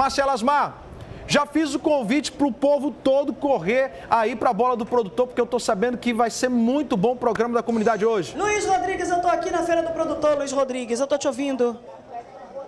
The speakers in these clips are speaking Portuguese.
Marcela Asmar, já fiz o convite para o povo todo correr aí para a bola do produtor, porque eu estou sabendo que vai ser muito bom o programa da comunidade hoje. Luiz Rodrigues, eu estou aqui na Feira do Produtor, Luiz Rodrigues, eu estou te ouvindo.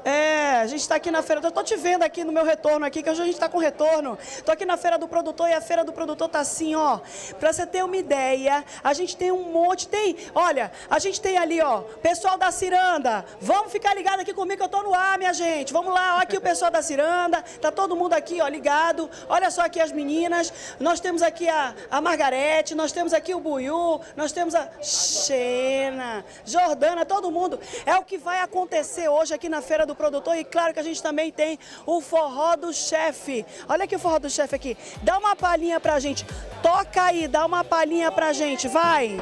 É, a gente está aqui na feira, eu tô te vendo aqui no meu retorno aqui, que hoje a gente está com retorno. Tô aqui na feira do produtor e a feira do produtor tá assim, ó. Para você ter uma ideia, a gente tem um monte, tem, olha, a gente tem ali, ó, pessoal da Ciranda. Vamos ficar ligado aqui comigo que eu tô no ar, minha gente. Vamos lá, ó, aqui o pessoal da Ciranda. Tá todo mundo aqui, ó, ligado. Olha só aqui as meninas. Nós temos aqui a, a Margarete, nós temos aqui o Buiu, nós temos a Xena, Jordana, todo mundo. É o que vai acontecer hoje aqui na feira do do produtor e claro que a gente também tem o forró do chefe. Olha aqui o forró do chefe aqui. Dá uma palhinha pra gente. Toca aí, dá uma palhinha pra gente, vai.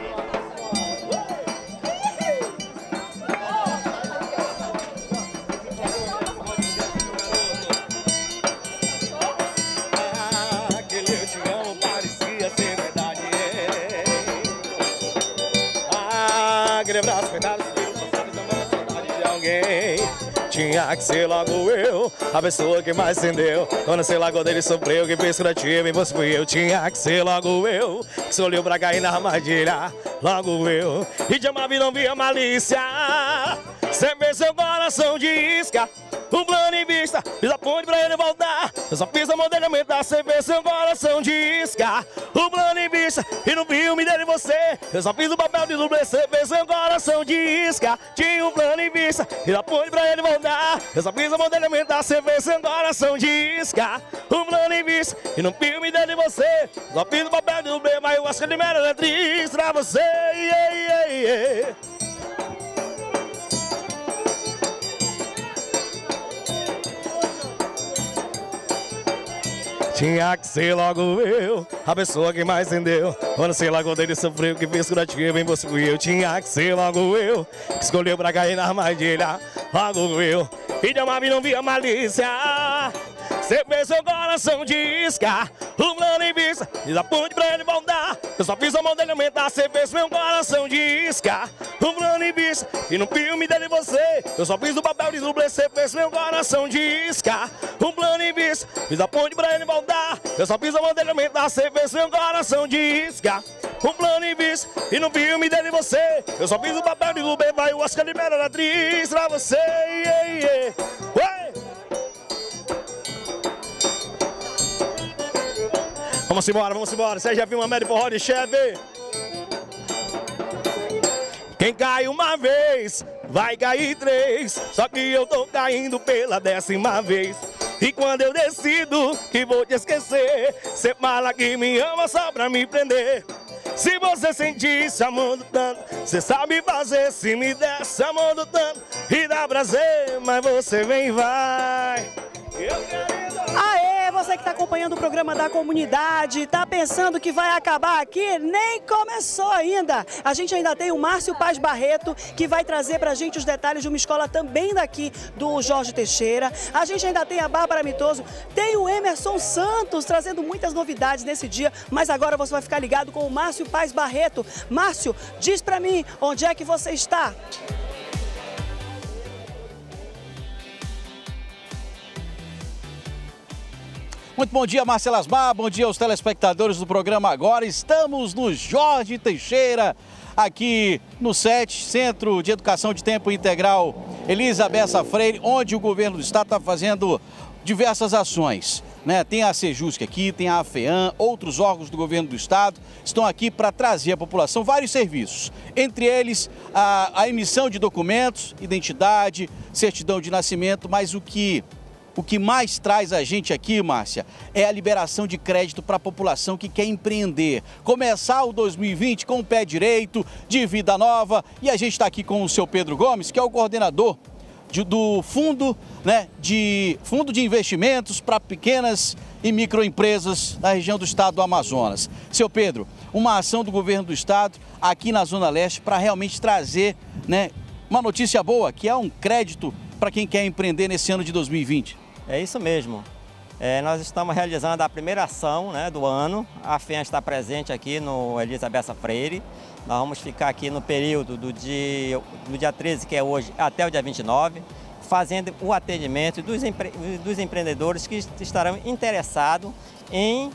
aquele abraço, Tinha que ser logo eu, a pessoa que mais acendeu. Quando sei logo dele sofreu, que fez curativo e você fui eu. Tinha que ser logo eu, que se olhou pra cair na armadilha. Logo eu, e de amava e não via malícia. Sempre seu coração de isca um plano em vista, fiz a ponte pra ele voltar. Eu só fiz a modelo aumentar, você vê seu coração de isca. Um plano em vista, e no filme dele você. Eu só fiz o papel de dublê, você vê seu coração de isca. Tinha um plano em vista, fiz a ponte pra ele voltar. Eu só fiz a modelo aumentar, você vê seu coração de isca. Um plano em vista, e no filme dele você. Só fiz o papel de dublê, mas eu acho que ele merece triste pra você. Yeah, yeah, yeah. Tinha que ser logo eu, a pessoa que mais entendeu. Quando sei logo dele sofreu, que fez curativo em você fui eu. Tinha que ser logo eu, que escolheu pra cair na armadilha. Logo eu, e de e não via malícia. Você fez seu coração de isca, um plano em vista, diz a ponte pra ele voltar. Eu só fiz a mão dele aumentar, você fez meu coração de isca, um plano em vista, e no filme dele você. Eu só fiz o papel de dublê, você fez meu coração de isca, um plano em vista, fiz a ponte pra ele voltar. Eu só fiz a mão dele aumentar, você fez meu coração de isca. Um plano em vista, e no filme dele você Eu só fiz o papel de dublê, vai o Oscar de melhor atriz pra você yeah, yeah. Vamos embora, vamos embora. Você viu uma média forró de cheve? Quem cai uma vez, vai cair três. Só que eu tô caindo pela décima vez. E quando eu decido que vou te esquecer, cê fala que me ama só pra me prender. Se você sentisse amando tanto, cê sabe fazer. Se me desse amando tanto, e dá prazer, mas você vem e vai. Aê, você que está acompanhando o programa da comunidade, está pensando que vai acabar aqui? Nem começou ainda. A gente ainda tem o Márcio Paz Barreto, que vai trazer para a gente os detalhes de uma escola também daqui do Jorge Teixeira. A gente ainda tem a Bárbara Mitoso, tem o Emerson Santos trazendo muitas novidades nesse dia, mas agora você vai ficar ligado com o Márcio Paz Barreto. Márcio, diz para mim onde é que você está. Muito bom dia, Marcelo Asmar, bom dia aos telespectadores do programa Agora. Estamos no Jorge Teixeira, aqui no SET, Centro de Educação de Tempo Integral Elizabeth Freire, onde o governo do estado está fazendo diversas ações. Né? Tem a Sejusc aqui, tem a AFEAM, outros órgãos do governo do estado estão aqui para trazer à população vários serviços. Entre eles, a, a emissão de documentos, identidade, certidão de nascimento, mas o que o que mais traz a gente aqui, Márcia, é a liberação de crédito para a população que quer empreender. Começar o 2020 com o pé direito, de vida nova. E a gente está aqui com o seu Pedro Gomes, que é o coordenador de, do fundo, né, de fundo de investimentos para pequenas e microempresas da região do estado do Amazonas. Seu Pedro, uma ação do governo do estado aqui na Zona Leste para realmente trazer né, uma notícia boa, que é um crédito para quem quer empreender nesse ano de 2020. É isso mesmo. É, nós estamos realizando a primeira ação né, do ano. A FEA está presente aqui no Elizabeth Freire. Nós vamos ficar aqui no período do dia, do dia 13, que é hoje, até o dia 29, fazendo o atendimento dos, empre... dos empreendedores que estarão interessados em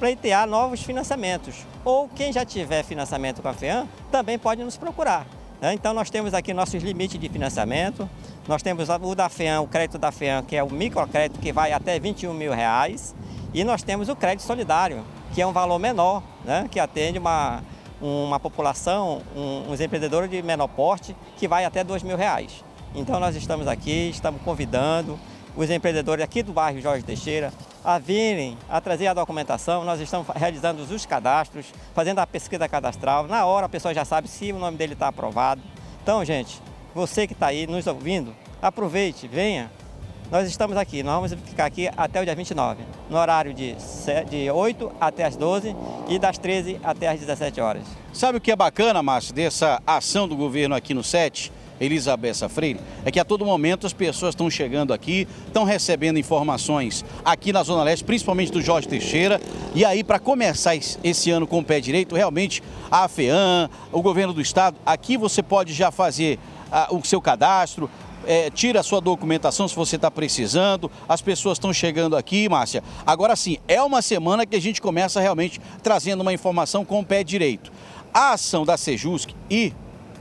pleitear novos financiamentos. Ou quem já tiver financiamento com a FEAM também pode nos procurar. Né? Então nós temos aqui nossos limites de financiamento, nós temos o da FEAM, o crédito da FEAM, que é o microcrédito, que vai até 21 mil reais, e nós temos o crédito solidário, que é um valor menor, né? que atende uma, uma população, um, uns empreendedores de menor porte, que vai até 2 mil reais. Então nós estamos aqui, estamos convidando os empreendedores aqui do bairro Jorge Teixeira a virem, a trazer a documentação. Nós estamos realizando os cadastros, fazendo a pesquisa cadastral. Na hora a pessoa já sabe se o nome dele está aprovado. Então, gente, você que está aí nos ouvindo, aproveite, venha. Nós estamos aqui, nós vamos ficar aqui até o dia 29, no horário de, de 8 até as 12 e das 13 até as 17 horas. Sabe o que é bacana, Márcio, dessa ação do governo aqui no SET? Elizabeth Freire, é que a todo momento as pessoas estão chegando aqui, estão recebendo informações aqui na Zona Leste, principalmente do Jorge Teixeira. E aí, para começar esse ano com o pé direito, realmente a FEAM, o governo do estado, aqui você pode já fazer uh, o seu cadastro, é, tira a sua documentação se você está precisando. As pessoas estão chegando aqui, Márcia. Agora sim, é uma semana que a gente começa realmente trazendo uma informação com o pé direito. A ação da Sejusc e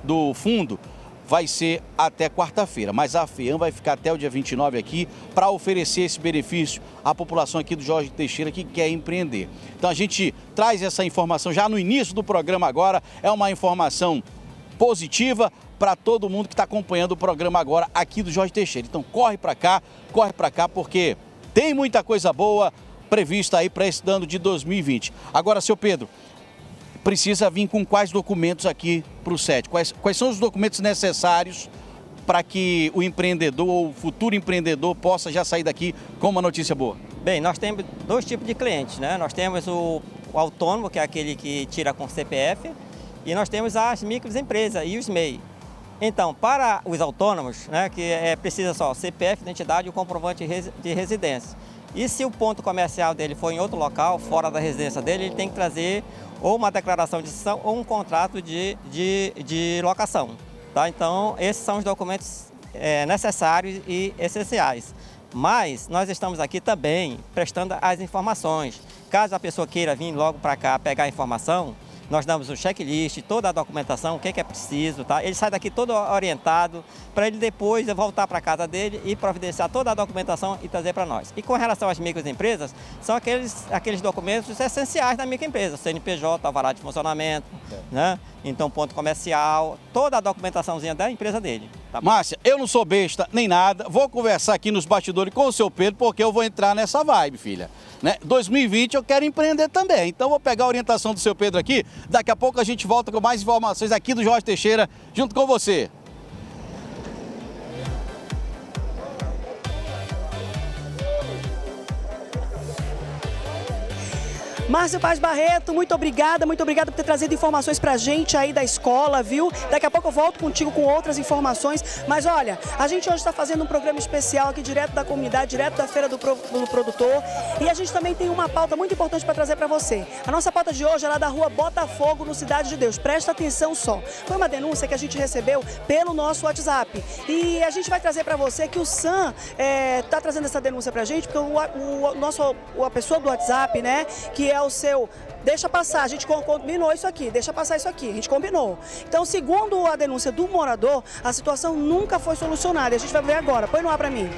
do fundo vai ser até quarta-feira, mas a FEAM vai ficar até o dia 29 aqui para oferecer esse benefício à população aqui do Jorge Teixeira que quer empreender. Então a gente traz essa informação já no início do programa agora, é uma informação positiva para todo mundo que está acompanhando o programa agora aqui do Jorge Teixeira. Então corre para cá, corre para cá porque tem muita coisa boa prevista aí para esse ano de 2020. Agora, seu Pedro, precisa vir com quais documentos aqui para o SET? Quais, quais são os documentos necessários para que o empreendedor ou o futuro empreendedor possa já sair daqui com uma notícia boa? Bem, nós temos dois tipos de clientes, né? Nós temos o, o autônomo, que é aquele que tira com CPF, e nós temos as microempresas e os MEI. Então, para os autônomos, né, que é, precisa só CPF, identidade e comprovante de residência. E se o ponto comercial dele for em outro local, fora da residência dele, ele tem que trazer ou uma declaração de cessão ou um contrato de, de, de locação. Tá? Então, esses são os documentos é, necessários e essenciais. Mas nós estamos aqui também prestando as informações. Caso a pessoa queira vir logo para cá pegar a informação, nós damos o checklist, toda a documentação, o que é, que é preciso, tá? Ele sai daqui todo orientado para ele depois voltar para a casa dele e providenciar toda a documentação e trazer para nós. E com relação às microempresas, são aqueles, aqueles documentos essenciais da microempresa, CNPJ, alvará de funcionamento, é. né? Então, ponto comercial, toda a documentaçãozinha da empresa dele. Tá Márcia, eu não sou besta nem nada, vou conversar aqui nos bastidores com o seu Pedro, porque eu vou entrar nessa vibe, filha. Né? 2020 eu quero empreender também, então vou pegar a orientação do seu Pedro aqui, daqui a pouco a gente volta com mais informações aqui do Jorge Teixeira, junto com você. Márcio Paz Barreto, muito obrigada, muito obrigada por ter trazido informações pra gente aí da escola, viu? Daqui a pouco eu volto contigo com outras informações. Mas olha, a gente hoje está fazendo um programa especial aqui direto da comunidade, direto da Feira do, Pro, do Produtor. E a gente também tem uma pauta muito importante para trazer para você. A nossa pauta de hoje é lá da rua Botafogo, no Cidade de Deus. Presta atenção só. Foi uma denúncia que a gente recebeu pelo nosso WhatsApp. E a gente vai trazer para você que o Sam está é, tá trazendo essa denúncia para a gente, porque o, o, nosso, a pessoa do WhatsApp, né, que é é o seu deixa passar, a gente combinou isso aqui, deixa passar isso aqui, a gente combinou. Então, segundo a denúncia do morador, a situação nunca foi solucionada. A gente vai ver agora. Põe no ar para mim.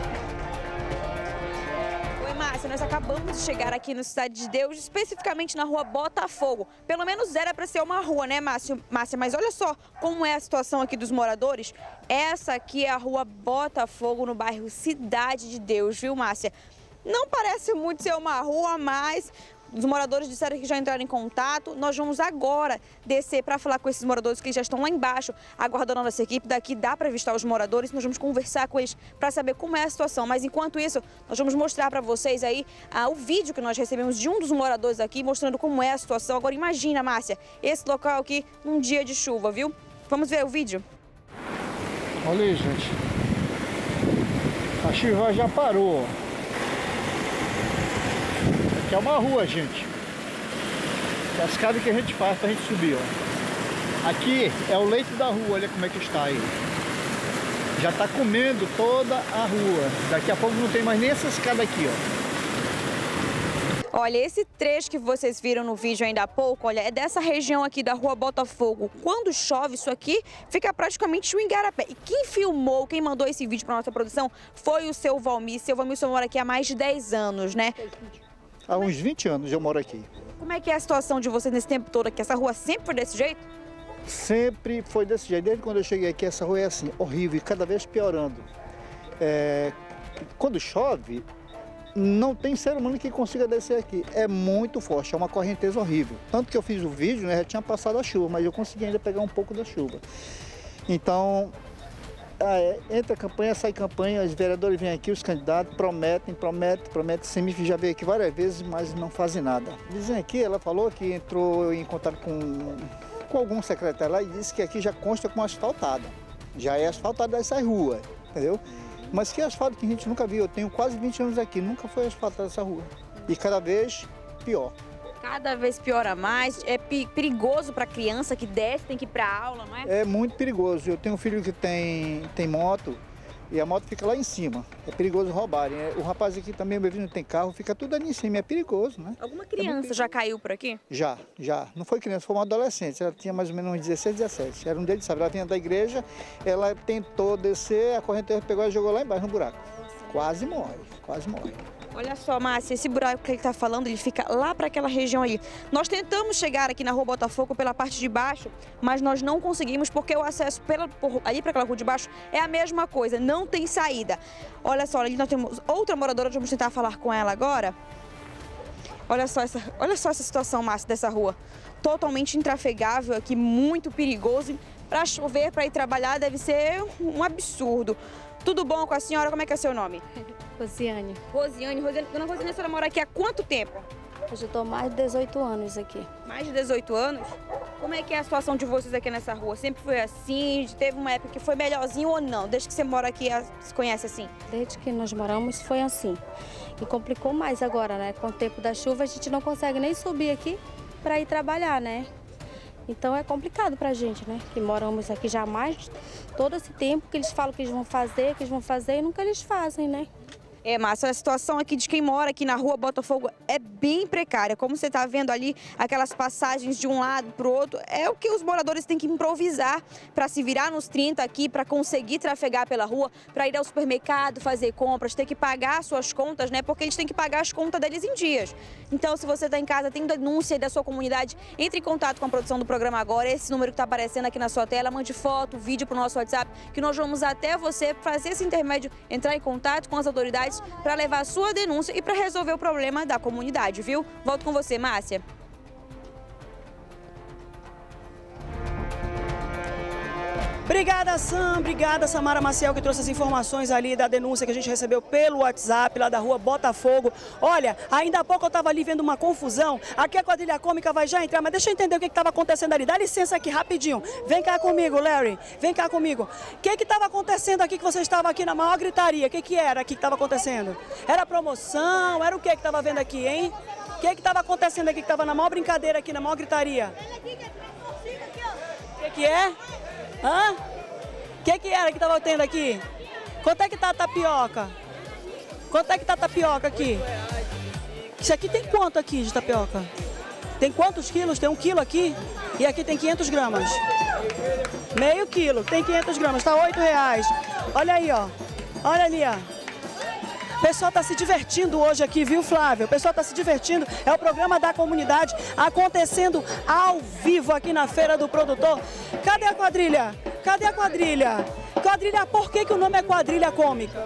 Márcia, nós acabamos de chegar aqui no Cidade de Deus, especificamente na rua Botafogo. Pelo menos era para ser uma rua, né, Márcia? Márcia? Mas olha só como é a situação aqui dos moradores. Essa aqui é a rua Botafogo, no bairro Cidade de Deus, viu, Márcia? Não parece muito ser uma rua, mas os moradores disseram que já entraram em contato. Nós vamos agora descer para falar com esses moradores que já estão lá embaixo, aguardando a nossa equipe. Daqui dá para avistar os moradores. Nós vamos conversar com eles para saber como é a situação. Mas enquanto isso, nós vamos mostrar para vocês aí ah, o vídeo que nós recebemos de um dos moradores aqui, mostrando como é a situação. Agora imagina, Márcia, esse local aqui num dia de chuva, viu? Vamos ver o vídeo? Olha aí, gente. A chuva já parou que é uma rua, gente. É a escada que a gente faz pra gente subir, ó. Aqui é o leito da rua, olha como é que está aí. Já está comendo toda a rua. Daqui a pouco não tem mais nem essa escada aqui, ó. Olha, esse trecho que vocês viram no vídeo ainda há pouco, olha, é dessa região aqui da rua Botafogo. Quando chove isso aqui, fica praticamente um engarapé. E quem filmou, quem mandou esse vídeo para nossa produção foi o seu Valmir. Seu Valmir, mora aqui há mais de 10 anos, né? Há uns 20 anos eu moro aqui. Como é que é a situação de vocês nesse tempo todo aqui? Essa rua sempre foi desse jeito? Sempre foi desse jeito. Desde quando eu cheguei aqui, essa rua é assim, horrível e cada vez piorando. É, quando chove, não tem ser humano que consiga descer aqui. É muito forte, é uma correnteza horrível. Tanto que eu fiz o vídeo, né, já tinha passado a chuva, mas eu consegui ainda pegar um pouco da chuva. Então, é, entra campanha, sai campanha, os vereadores vêm aqui, os candidatos prometem, prometem, prometem. Semif já veio aqui várias vezes, mas não fazem nada. Dizem aqui, ela falou que entrou em contato com, com algum secretário lá e disse que aqui já consta com asfaltada. Já é asfaltada essa rua, entendeu? Mas que asfalto que a gente nunca viu. Eu tenho quase 20 anos aqui, nunca foi asfaltada essa rua. E cada vez pior. Cada vez piora mais. É perigoso para criança que desce, tem que ir para aula, não é? É muito perigoso. Eu tenho um filho que tem, tem moto e a moto fica lá em cima. É perigoso roubarem. É, o rapaz aqui também, meu vizinho tem carro, fica tudo ali em cima. É perigoso, né? Alguma criança é já caiu por aqui? Já, já. Não foi criança, foi uma adolescente. Ela tinha mais ou menos uns 16, 17. Era um deles, sabe? Ela vinha da igreja, ela tentou descer, a corrente pegou e jogou lá embaixo no buraco. Quase morre, quase morre. Olha só, Márcia, esse buraco que ele está falando, ele fica lá para aquela região ali. Nós tentamos chegar aqui na rua Botafogo pela parte de baixo, mas nós não conseguimos porque o acesso pela, por, ali para aquela rua de baixo é a mesma coisa, não tem saída. Olha só, ali nós temos outra moradora, vamos tentar falar com ela agora. Olha só essa, olha só essa situação, Márcia, dessa rua. Totalmente intrafegável aqui, muito perigoso. Para chover, para ir trabalhar, deve ser um absurdo. Tudo bom com a senhora? Como é que é seu nome? Rosiane. Rosiane. Rosiane. Dona Rosiane, a senhora mora aqui há quanto tempo? Eu já estou mais de 18 anos aqui. Mais de 18 anos? Como é que é a situação de vocês aqui nessa rua? Sempre foi assim? Teve uma época que foi melhorzinho ou não? Desde que você mora aqui, se conhece assim? Desde que nós moramos foi assim. E complicou mais agora, né? Com o tempo da chuva a gente não consegue nem subir aqui para ir trabalhar, né? Então é complicado para a gente, né? Que moramos aqui já mais todo esse tempo que eles falam que eles vão fazer, que eles vão fazer e nunca eles fazem, né? É, Márcia, a situação aqui de quem mora aqui na rua Botafogo é bem precária. Como você está vendo ali, aquelas passagens de um lado para o outro, é o que os moradores têm que improvisar para se virar nos 30 aqui, para conseguir trafegar pela rua, para ir ao supermercado, fazer compras, ter que pagar suas contas, né? Porque eles têm que pagar as contas deles em dias. Então, se você está em casa, tem denúncia da sua comunidade, entre em contato com a produção do programa agora. Esse número que está aparecendo aqui na sua tela, mande foto, vídeo para o nosso WhatsApp, que nós vamos até você fazer esse intermédio, entrar em contato com as autoridades para levar a sua denúncia e para resolver o problema da comunidade, viu? Volto com você, Márcia. Obrigada, Sam. Obrigada, Samara Maciel, que trouxe as informações ali da denúncia que a gente recebeu pelo WhatsApp, lá da rua Botafogo. Olha, ainda há pouco eu estava ali vendo uma confusão. Aqui a quadrilha cômica vai já entrar, mas deixa eu entender o que estava acontecendo ali. Dá licença aqui, rapidinho. Vem cá comigo, Larry. Vem cá comigo. O que estava acontecendo aqui que você estava aqui na maior gritaria? O que, que era aqui que estava acontecendo? Era promoção? Era o que que estava vendo aqui, hein? O que estava acontecendo aqui que estava na maior brincadeira aqui, na maior gritaria? O que, que é? Hã? O que, que era que tava tendo aqui? Quanto é que tá a tapioca? Quanto é que tá a tapioca aqui? Isso aqui tem quanto aqui de tapioca? Tem quantos quilos? Tem um quilo aqui e aqui tem 500 gramas. Meio quilo, tem 500 gramas, tá 8 reais. Olha aí, ó. Olha ali, ó. O pessoal está se divertindo hoje aqui, viu, Flávio? O pessoal está se divertindo. É o programa da comunidade acontecendo ao vivo aqui na Feira do Produtor. Cadê a quadrilha? Cadê a quadrilha? Quadrilha, por que, que o nome é quadrilha cômica?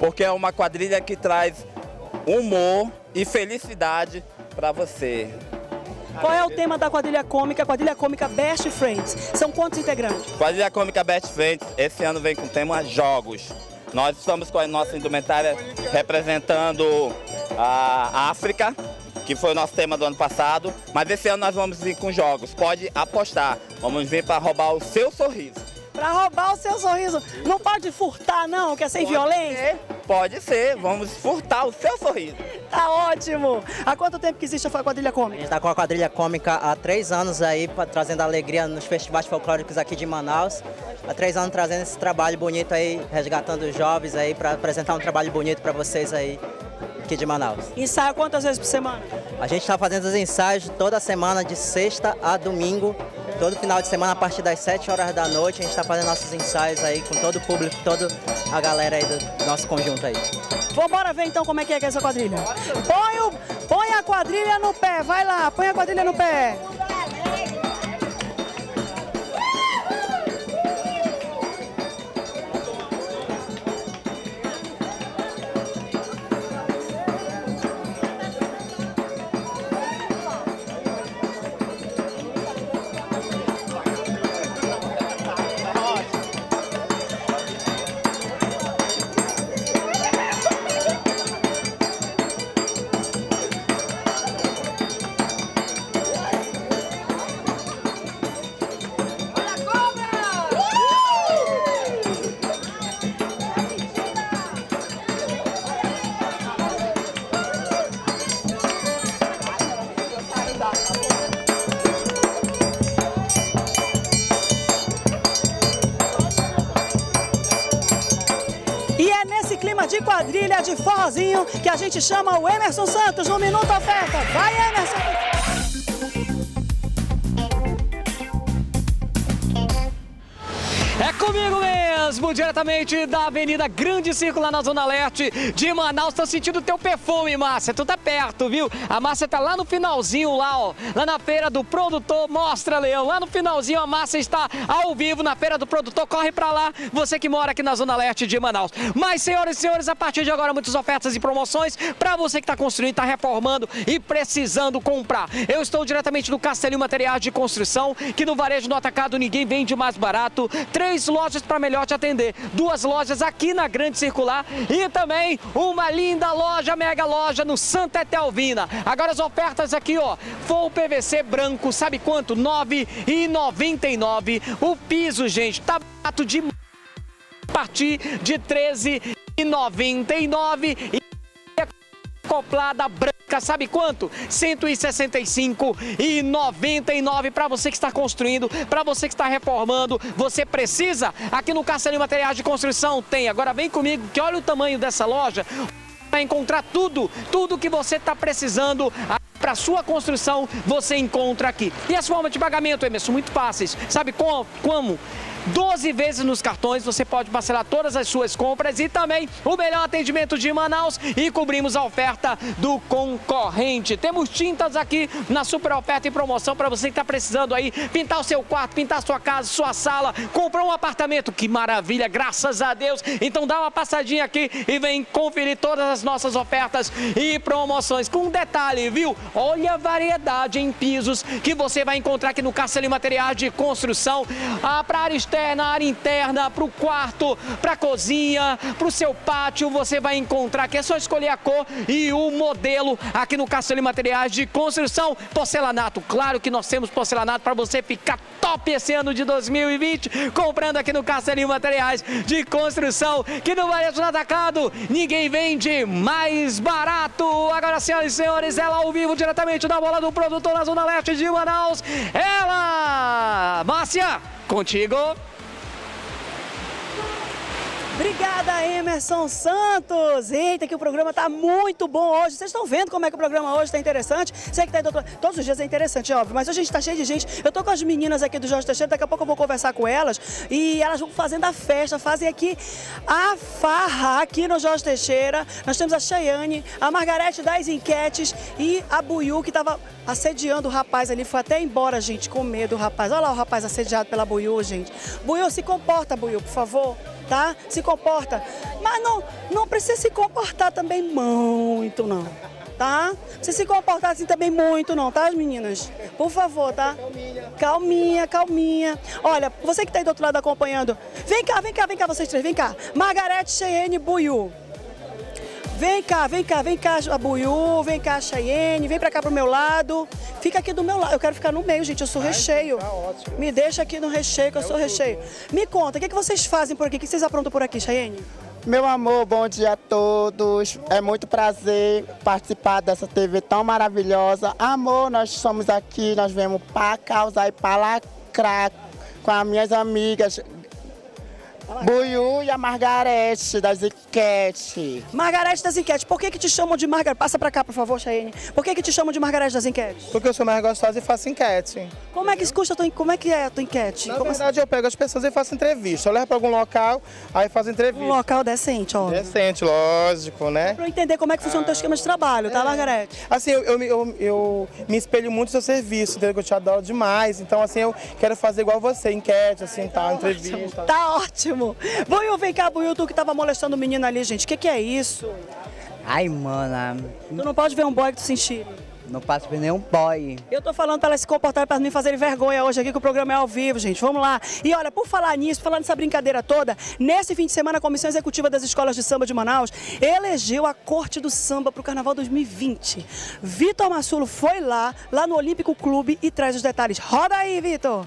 Porque é uma quadrilha que traz humor e felicidade para você. Qual é o tema da quadrilha cômica? Quadrilha cômica Best Friends. São quantos integrantes? Quadrilha cômica Best Friends, esse ano vem com o tema jogos. Nós estamos com a nossa indumentária representando a África, que foi o nosso tema do ano passado, mas esse ano nós vamos vir com jogos. Pode apostar, vamos vir para roubar o seu sorriso. Para roubar o seu sorriso. Não pode furtar não, que é sem pode violência. Ser Pode ser, vamos furtar o seu sorriso. Tá ótimo! Há quanto tempo que existe a quadrilha A cômica? gente está com a quadrilha cômica há três anos aí, pra- trazendo alegria nos festivais folclóricos aqui de Manaus. Há três anos trazendo esse trabalho bonito aí, resgatando os jovens aí, para apresentar um trabalho bonito para vocês aí, aqui de Manaus. Ensaia quantas vezes por semana? A gente está fazendo os ensaios toda semana, de sexta a domingo. Todo final de semana, a partir das 7 horas da noite, a gente está fazendo nossos ensaios aí com todo o público, toda a galera aí do nosso conjunto aí. Vambora ver então como é que é que é essa quadrilha. Põe, o, põe a quadrilha no pé, vai lá, põe a quadrilha no pé. De forrozinho, que a gente chama o Emerson Santos no Minuto Oferta. Vai, Emerson! Diretamente da Avenida Grande Círculo, na Zona Leste de Manaus. Tô sentindo o teu perfume, Márcia. Tu tá perto, viu? A Márcia tá lá no finalzinho, lá, ó. Lá na feira do produtor Mostra Leão. Lá no finalzinho, a Márcia está ao vivo na feira do produtor. Corre pra lá, você que mora aqui na Zona Leste de Manaus. Mas, senhoras e senhores, a partir de agora, muitas ofertas e promoções pra você que tá construindo, tá reformando e precisando comprar. Eu estou diretamente no Castelinho Materiais de Construção, que no varejo no atacado ninguém vende mais barato. Três lojas para melhor te atender. Duas lojas aqui na Grande Circular e também uma linda loja, mega loja no Santa Etelvina. Agora as ofertas aqui, ó. For PVC branco, sabe quanto? R$ 9,99. O piso, gente, tá barato de a partir de R$ 13,99. Acoplada branca, sabe quanto? 165 e 99 para você que está construindo, para você que está reformando, você precisa. Aqui no Castelinho Materiais de Construção tem. Agora vem comigo que olha o tamanho dessa loja. Vai encontrar tudo, tudo que você está precisando para sua construção, você encontra aqui. E as formas de pagamento, Emerson, muito fáceis. Sabe como? Como? 12 vezes nos cartões, você pode parcelar todas as suas compras e também o melhor atendimento de Manaus e cobrimos a oferta do concorrente. Temos tintas aqui na super oferta e promoção para você que está precisando aí pintar o seu quarto, pintar sua casa, sua sala, comprar um apartamento. Que maravilha, graças a Deus. Então dá uma passadinha aqui e vem conferir todas as nossas ofertas e promoções. Com um detalhe, viu? Olha a variedade em pisos que você vai encontrar aqui no Castelinho Materiais de Construção. Ah, para área externa, área interna, para o quarto, para a cozinha, para o seu pátio, você vai encontrar aqui. É só escolher a cor e o modelo aqui no Castelinho Materiais de Construção. Porcelanato, claro que nós temos porcelanato para você ficar top esse ano de 2020, comprando aqui no Castelinho Materiais de Construção, que no Varejo no Atacado ninguém vende mais barato. Agora, senhoras e senhores, ela ao vivo diretamente da bola do produtor na Zona Leste de Manaus, ela, Márcia, contigo. Obrigada, Emerson Santos. Eita, que o programa tá muito bom hoje. Vocês estão vendo como é que o programa hoje tá interessante? Sei que tá doutor... Todos os dias é interessante, óbvio, mas hoje a gente tá cheio de gente. Eu tô com as meninas aqui do Jorge Teixeira, daqui a pouco eu vou conversar com elas e elas vão fazendo a festa, fazem aqui a farra aqui no Jorge Teixeira. Nós temos a Cheyane, a Margarete das Enquetes e a Buiu, que tava assediando o rapaz ali, foi até embora, gente, com medo, o rapaz. Olha lá o rapaz assediado pela Buiu, gente. Buiu, se comporta, Buiu, por favor tá? Se comporta. Mas não, não precisa se comportar também muito, não. Tá? Precisa se comportar assim também muito, não, tá, meninas? Por favor, tá? Calminha, calminha. Olha, você que tá aí do outro lado acompanhando, vem cá, vem cá, vem cá, vocês três, vem cá. Margarete Cheyenne Buiu. Vem cá, vem cá, vem cá, a Buiu, vem cá, a Cheyenne, vem pra cá pro meu lado. Fica aqui do meu lado. Eu quero ficar no meio, gente, eu sou recheio. Me deixa aqui no recheio, que eu sou recheio. Me conta, o que, que vocês fazem por aqui? O que vocês aprontam por aqui, Cheyenne? Meu amor, bom dia a todos. É muito prazer participar dessa TV tão maravilhosa. Amor, nós somos aqui, nós viemos para causar e para lacrar com as minhas amigas Buiu e a Margarete das enquetes. Margarete das enquetes, por que que te chamam de Margarete? Passa pra cá, por favor, Chayenne. Por que que te chamam de Margarete das enquetes? Porque eu sou mais gostosa e faço enquete. Como é que escuta, a tua, como é que é a tua enquete? Na Como verdade, eu pego as pessoas e faço entrevista. Eu levo para algum local, aí faço entrevista. Um local decente, ó. Decente, lógico, né? Pra eu entender como é que funciona o teu esquema de trabalho, tá, Margarete? Assim, eu, eu, me- eu, eu me espelho muito no seu serviço, entendeu? Que eu te adoro demais. Então, assim, eu quero fazer igual você, enquete, assim, tal, entrevista. Tá ótimo. Buiu, vem cá, Buiu, tu que tava molestando o menino ali, gente. O que que é isso? Ai, mana, Tu não pode ver um boy que tu se não passo por nenhum boy. Eu tô falando pra elas se comportarem pra me fazerem vergonha hoje aqui, que o programa é ao vivo, gente. Vamos lá. E olha, por falar nisso, falando nessa brincadeira toda, nesse fim de semana a Comissão Executiva das Escolas de Samba de Manaus elegeu a Corte do Samba pro Carnaval 2020. Vitor Massulo foi lá, lá no Olímpico Clube e traz os detalhes. Roda aí, Vitor!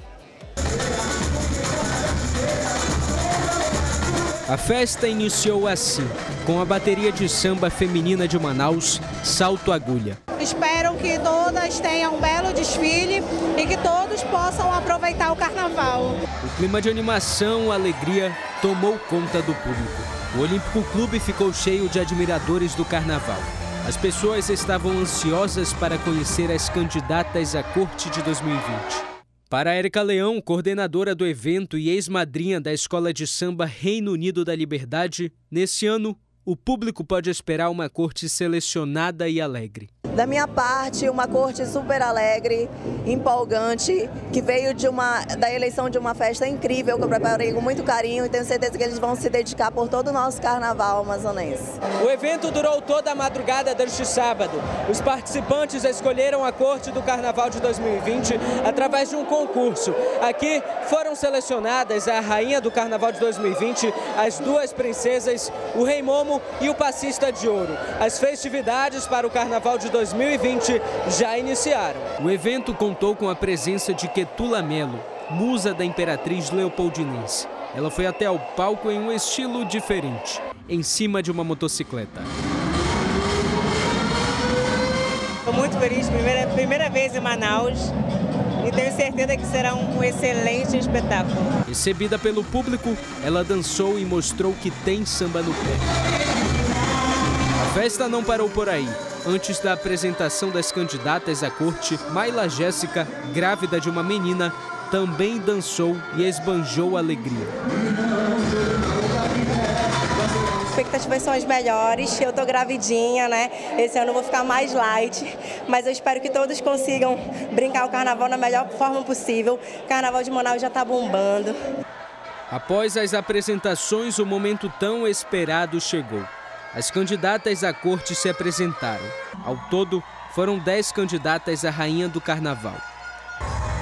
A festa iniciou assim, com a bateria de samba feminina de Manaus, Salto Agulha. Espero que todas tenham um belo desfile e que todos possam aproveitar o carnaval. O clima de animação, alegria, tomou conta do público. O Olímpico Clube ficou cheio de admiradores do carnaval. As pessoas estavam ansiosas para conhecer as candidatas à corte de 2020. Para Érica Leão, coordenadora do evento e ex-madrinha da Escola de Samba Reino Unido da Liberdade, nesse ano, o público pode esperar uma corte selecionada e alegre. Da minha parte, uma corte super alegre, empolgante, que veio de uma, da eleição de uma festa incrível que eu preparei com muito carinho e tenho certeza que eles vão se dedicar por todo o nosso carnaval amazonense. O evento durou toda a madrugada deste sábado. Os participantes escolheram a corte do Carnaval de 2020 através de um concurso. Aqui foram selecionadas a rainha do Carnaval de 2020, as duas princesas, o Rei Momo e o Passista de Ouro. As festividades para o Carnaval de 2020 já iniciaram. O evento contou com a presença de Ketula Melo, musa da Imperatriz Leopoldinense. Ela foi até ao palco em um estilo diferente, em cima de uma motocicleta. Estou muito feliz, primeira, primeira vez em Manaus e tenho certeza que será um excelente espetáculo. Recebida pelo público, ela dançou e mostrou que tem samba no pé. A festa não parou por aí. Antes da apresentação das candidatas à corte, Maila Jéssica, grávida de uma menina, também dançou e esbanjou alegria. As expectativas são as melhores. Eu tô gravidinha, né? Esse ano eu vou ficar mais light, mas eu espero que todos consigam brincar o carnaval na melhor forma possível. O carnaval de Manaus já tá bombando. Após as apresentações, o momento tão esperado chegou. As candidatas à corte se apresentaram. Ao todo, foram 10 candidatas à rainha do carnaval.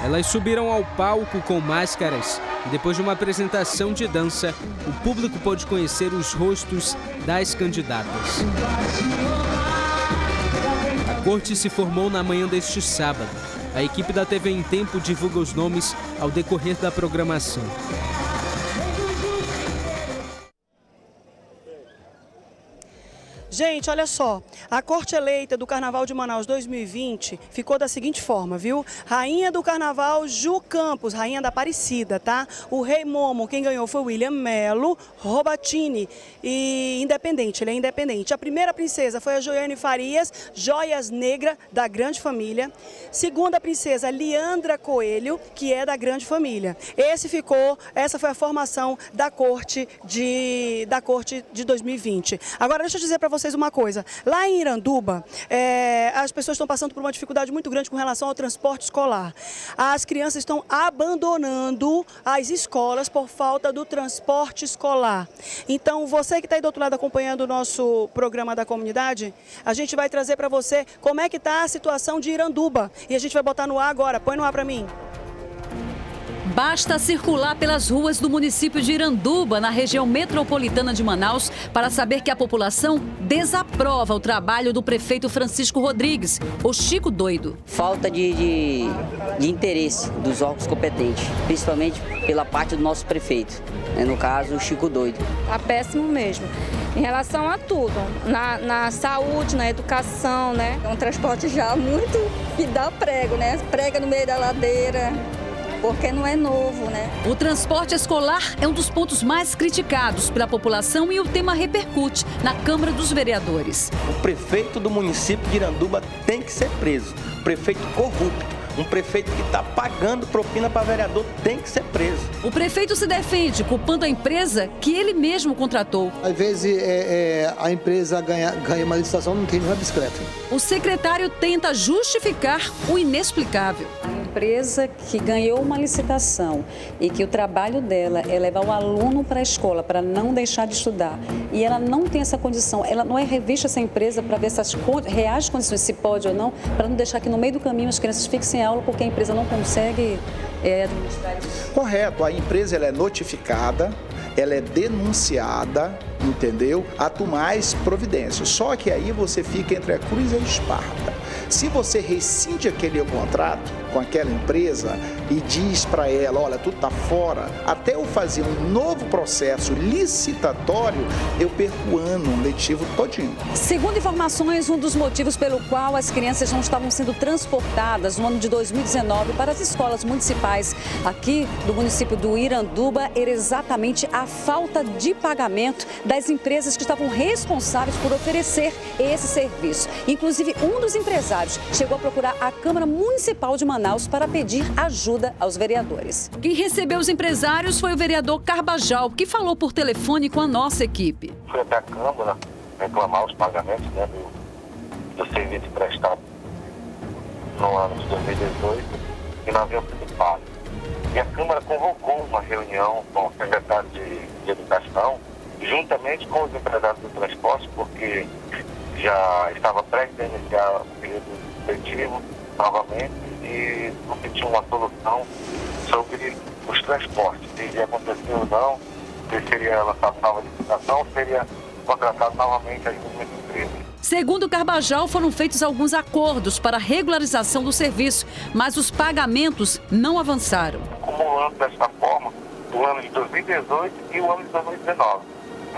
Elas subiram ao palco com máscaras depois de uma apresentação de dança, o público pôde conhecer os rostos das candidatas. A corte se formou na manhã deste sábado. A equipe da TV em Tempo divulga os nomes ao decorrer da programação. Gente, olha só, a corte eleita do Carnaval de Manaus 2020 ficou da seguinte forma, viu? Rainha do Carnaval, Ju Campos, rainha da Aparecida, tá? O Rei Momo, quem ganhou foi William Melo, Robatini e independente, ele é independente. A primeira princesa foi a Joiane Farias, Joias Negra, da Grande Família. Segunda princesa, Leandra Coelho, que é da Grande Família. Esse ficou, essa foi a formação da corte de, da corte de 2020. Agora, deixa eu dizer para vocês uma coisa. Lá em Iranduba, é, as pessoas estão passando por uma dificuldade muito grande com relação ao transporte escolar. As crianças estão abandonando as escolas por falta do transporte escolar. Então, você que está aí do outro lado acompanhando o nosso programa da comunidade, a gente vai trazer para você como é que está a situação de Iranduba. E a gente vai botar no ar agora. Põe no ar para mim. Basta circular pelas ruas do município de Iranduba, na região metropolitana de Manaus, para saber que a população desaprova o trabalho do prefeito Francisco Rodrigues, o Chico Doido. Falta de, de, de interesse dos órgãos competentes, principalmente pela parte do nosso prefeito, né, no caso, o Chico Doido. Tá péssimo mesmo. Em relação a tudo, na, na saúde, na educação, né? É um transporte já muito que dá prego, né? Prega no meio da ladeira, porque não é novo, né? O transporte escolar é um dos pontos mais criticados pela população e o tema repercute na Câmara dos Vereadores. O prefeito do município de Iranduba tem que ser preso. Prefeito corrupto. Um prefeito que está pagando propina para vereador tem que ser preso. O prefeito se defende, culpando a empresa que ele mesmo contratou. Às vezes é, é, a empresa ganha, ganha uma licitação, não tem nenhuma bicicleta. O secretário tenta justificar o inexplicável. Empresa que ganhou uma licitação e que o trabalho dela é levar o aluno para a escola para não deixar de estudar e ela não tem essa condição, ela não é revista essa empresa para ver essas reais condições, se pode ou não, para não deixar que no meio do caminho as crianças fiquem sem aula porque a empresa não consegue é, administrar isso. Correto, a empresa ela é notificada, ela é denunciada, entendeu? A tomar as providências. Só que aí você fica entre a cruz e a espada. Se você rescinde aquele contrato com aquela empresa e diz para ela, olha, tu tá fora, até eu fazer um novo processo licitatório, eu perco o ano letivo todinho. Segundo informações, um dos motivos pelo qual as crianças não estavam sendo transportadas no ano de 2019 para as escolas municipais aqui do município do Iranduba era exatamente a falta de pagamento das empresas que estavam responsáveis por oferecer esse serviço. Inclusive, um dos empresários chegou a procurar a Câmara Municipal de Manaus para pedir ajuda aos vereadores. Quem recebeu os empresários foi o vereador Carbajal, que falou por telefone com a nossa equipe. Fui até a Câmara reclamar os pagamentos né, do, do serviço prestado no ano de 2018 e não haviam sido pagos. E a Câmara convocou uma reunião com o secretário de, de Educação, juntamente com os empresários do transporte, porque já estava prestes a iniciar o período letivo novamente e tinha uma solução sobre os transportes, se ia acontecer ou não, se seria lançado nova licitação seria contratado novamente as mesmas empresas. Segundo Carbajal, foram feitos alguns acordos para regularização do serviço, mas os pagamentos não avançaram. Acumulando desta forma o ano de 2018 e o ano de 2019.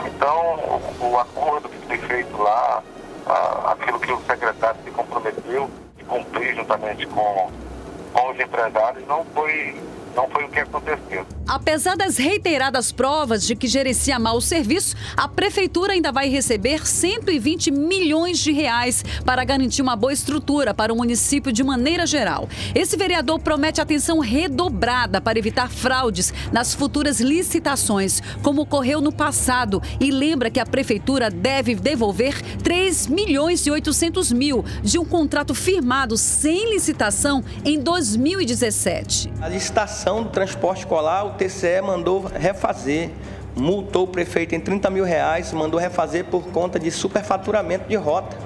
Então, o, o acordo que foi feito lá, a, aquilo que o secretário se comprometeu de cumprir juntamente com, com os empresários, não foi, não foi o que aconteceu. Apesar das reiteradas provas de que gerencia mal o serviço, a prefeitura ainda vai receber 120 milhões de reais para garantir uma boa estrutura para o município de maneira geral. Esse vereador promete atenção redobrada para evitar fraudes nas futuras licitações, como ocorreu no passado, e lembra que a prefeitura deve devolver 3 milhões e 800 mil de um contrato firmado sem licitação em 2017. A licitação do transporte escolar, o TCE mandou refazer, multou o prefeito em 30 mil reais, mandou refazer por conta de superfaturamento de rota.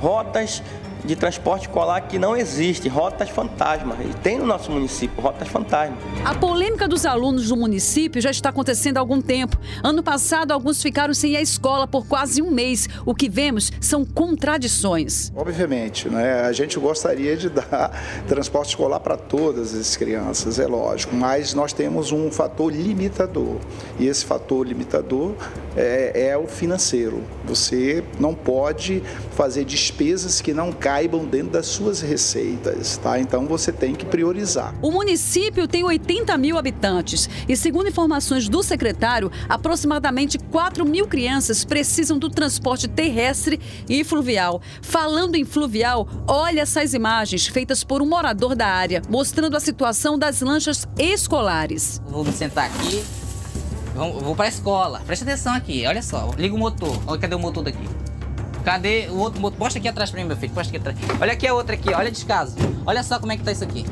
Rotas de transporte escolar que não existe, rotas fantasma. E tem no nosso município, rotas fantasma. A polêmica dos alunos do município já está acontecendo há algum tempo. Ano passado, alguns ficaram sem ir à escola por quase um mês. O que vemos são contradições. Obviamente, né? a gente gostaria de dar transporte escolar para todas as crianças, é lógico, mas nós temos um fator limitador. E esse fator limitador é, é o financeiro. Você não pode fazer despesas que não caibam dentro das suas receitas, tá? Então você tem que priorizar. O município tem 80 mil habitantes e, segundo informações do secretário, aproximadamente 4 mil crianças precisam do transporte terrestre e fluvial. Falando em fluvial, olha essas imagens feitas por um morador da área, mostrando a situação das lanchas escolares. Vou me sentar aqui, vou, vou para a escola. Presta atenção aqui, olha só, liga o motor. Olha, cadê o motor daqui? Cadê o outro motor? Posta aqui atrás pra mim, meu filho. Posta aqui atrás. Olha aqui a outra aqui, olha descaso. Olha só como é que tá isso aqui.